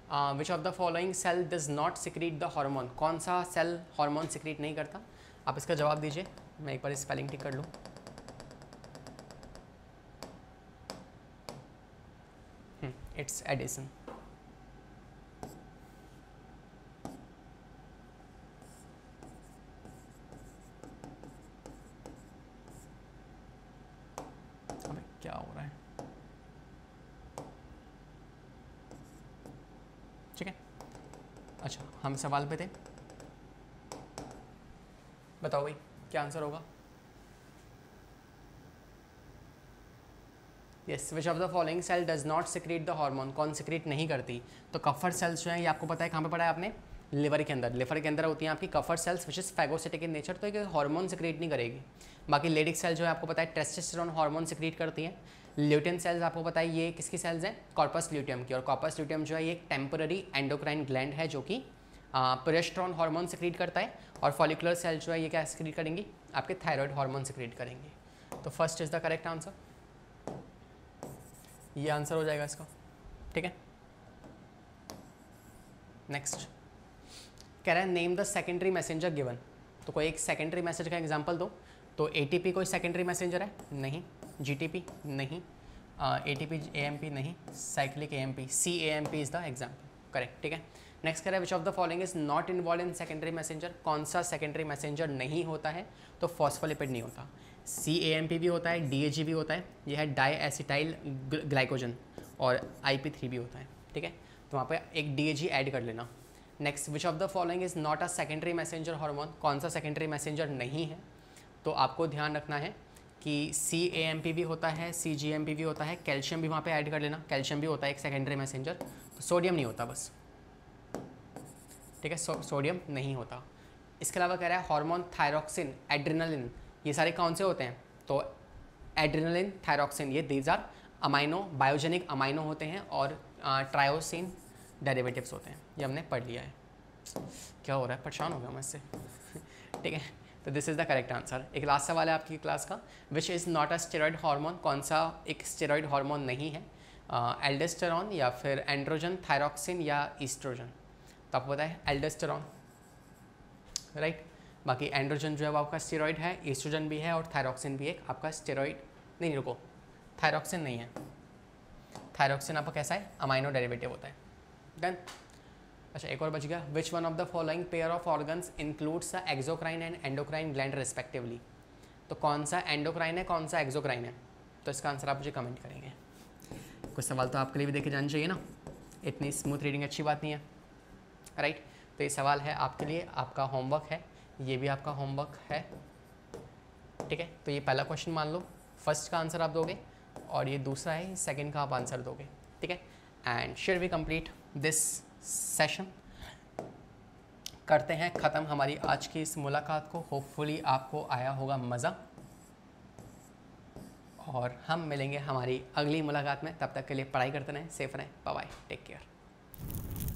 which of the following cell does not secrete the hormone कौन सा सेल हार्मोन सिक्रीट नहीं करता? आप इसका जवाब दीजिए। मैं एक बार स्पेलिंग टिक कर लूँ। इट्स एडिसन क्या हो रहा है ठीक है अच्छा सवाल पे थे। बताओ भाई, क्या आंसर होगा? Yes which of the following cell does not secrete the hormone कौन सिक्रीट नहीं करती? तो कफर सेल्स जो है, ये आपको पता है कहाँ पे पढ़ा है आपने? लिवर के अंदर। लिवर के अंदर होती हैं आपकी Kupffer cells which is phagocytic in nature तो एक हार्मोन सिक्रीट नहीं करेगी। बाकी लेडिक सेल जो है, आपको पता है टेस्टेस्टेरोन हार्मोन सिक्रीट करती हैं। ल्यूटियन सेल्स आपको पता है ये किसकी सेल्स हैं? कॉर्पस ल्यूटियम की। और कॉर्पस ल्यूटियम जो है, ये एक टेम्पररी एंडोक्राइन ग्लैंड है, जो कि प्रोजेस्ट्रॉन हार्मोन सिक्रीट करता है और फॉलिकुलर सेल जो है, ये क्या सिक्रीट करेंगी? आपके थायराइड हार्मोन सिक्रीट करेंगे। तो first is the correct answer ये आंसर हो जाएगा इसका। ठीक है? नेक्स्ट कह रहा है name the secondary messenger given तो कोई एक सेकेंडरी मैसेज का एग्ज़ाम्पल दो। तो एटीपी कोई सेकेंडरी मैसेंजर है? नहीं. जीटीपी नहीं. ए टी पी नहीं. Cyclic A M P C A M P is the example correct ठीक है? नेक्स्ट करें which of the following is not involve in secondary messenger कौन सा सेकेंडरी मैसेंजर नहीं होता है तो फॉस्फोलिपिड नहीं होता। सी ए एम पी भी होता है डी ए जी भी होता है, यह है डाई एसिटाइल ग्लाइकोजन और आई पी थ्री भी होता है, ठीक है? तो वहाँ पे एक डी ए जी ऐड कर लेना। Next which of the following is not a secondary messenger hormone कौन सा सेकेंडरी मैसेंजर नहीं है? तो आपको ध्यान रखना है कि सी ए एम पी भी होता है सी जी एम पी भी होता है कैल्शियम भी वहाँ पे ऐड कर लेना। कैल्शियम भी होता है एक सेकेंडरी मैसेंजर तो सोडियम नहीं होता बस। ठीक है सो, सोडियम नहीं होता। इसके अलावा कह रहा है हार्मोन थायरोक्सिन एड्रिनलिन ये सारे कौन से होते हैं? तो एड्रिनलिन थायरोक्सिन ये these are amino biogenic amino होते हैं और ट्रायोसिन डेरिवेटिव्स होते हैं। ये हमने पढ़ लिया है। क्या हो रहा है? परेशान हो गया मैं इससे। ठीक है तो this is the correct answer एक लास्ट सवाल है आपकी क्लास का। Which is not a steroid hormone कौन सा एक स्टेरॉयड हार्मोन नहीं है? एल्डेस्टेरॉन या फिर एंड्रोजन थायरोक्सिन या ईस्ट्रोजन तो आपको पता है एल्डेस्टेरॉन राइट बाकी एंड्रोजन जो है वो आपका स्टेरॉइड है ईस्ट्रोजन भी है और थायरोक्सिन भी एक आपका स्टेरॉइड नहीं, रुको थायरॉक्सिन नहीं है। थायरॉक्सिन आपका कैसा है? अमाइनो डेरिवेटिव होता है। डन अच्छा एक और बच गया। Which one of the following pair of organs includes the exocrine and endocrine gland respectively तो कौन सा एंडोक्राइन है, कौन सा एक्जोक्राइन है? तो इसका आंसर आप मुझे कमेंट करेंगे। कुछ सवाल तो आपके लिए भी देखे जाने चाहिए ना। इतनी स्मूथ रीडिंग अच्छी बात नहीं है। राइट तो ये सवाल है आपके लिए, आपका होमवर्क है, ये भी आपका होमवर्क है। ठीक है? तो ये पहला क्वेश्चन मान लो। फ़र्स्ट का आंसर आप दोगे और ये दूसरा है सेकंड का आप आंसर दोगे। ठीक है? And share we complete this session करते हैं, ख़त्म। हमारी आज की इस मुलाकात को। होपफुली आपको आया होगा मज़ा। और हम मिलेंगे हमारी अगली मुलाकात में। तब तक के लिए पढ़ाई करते रहें सेफ़ रहें। Bye take care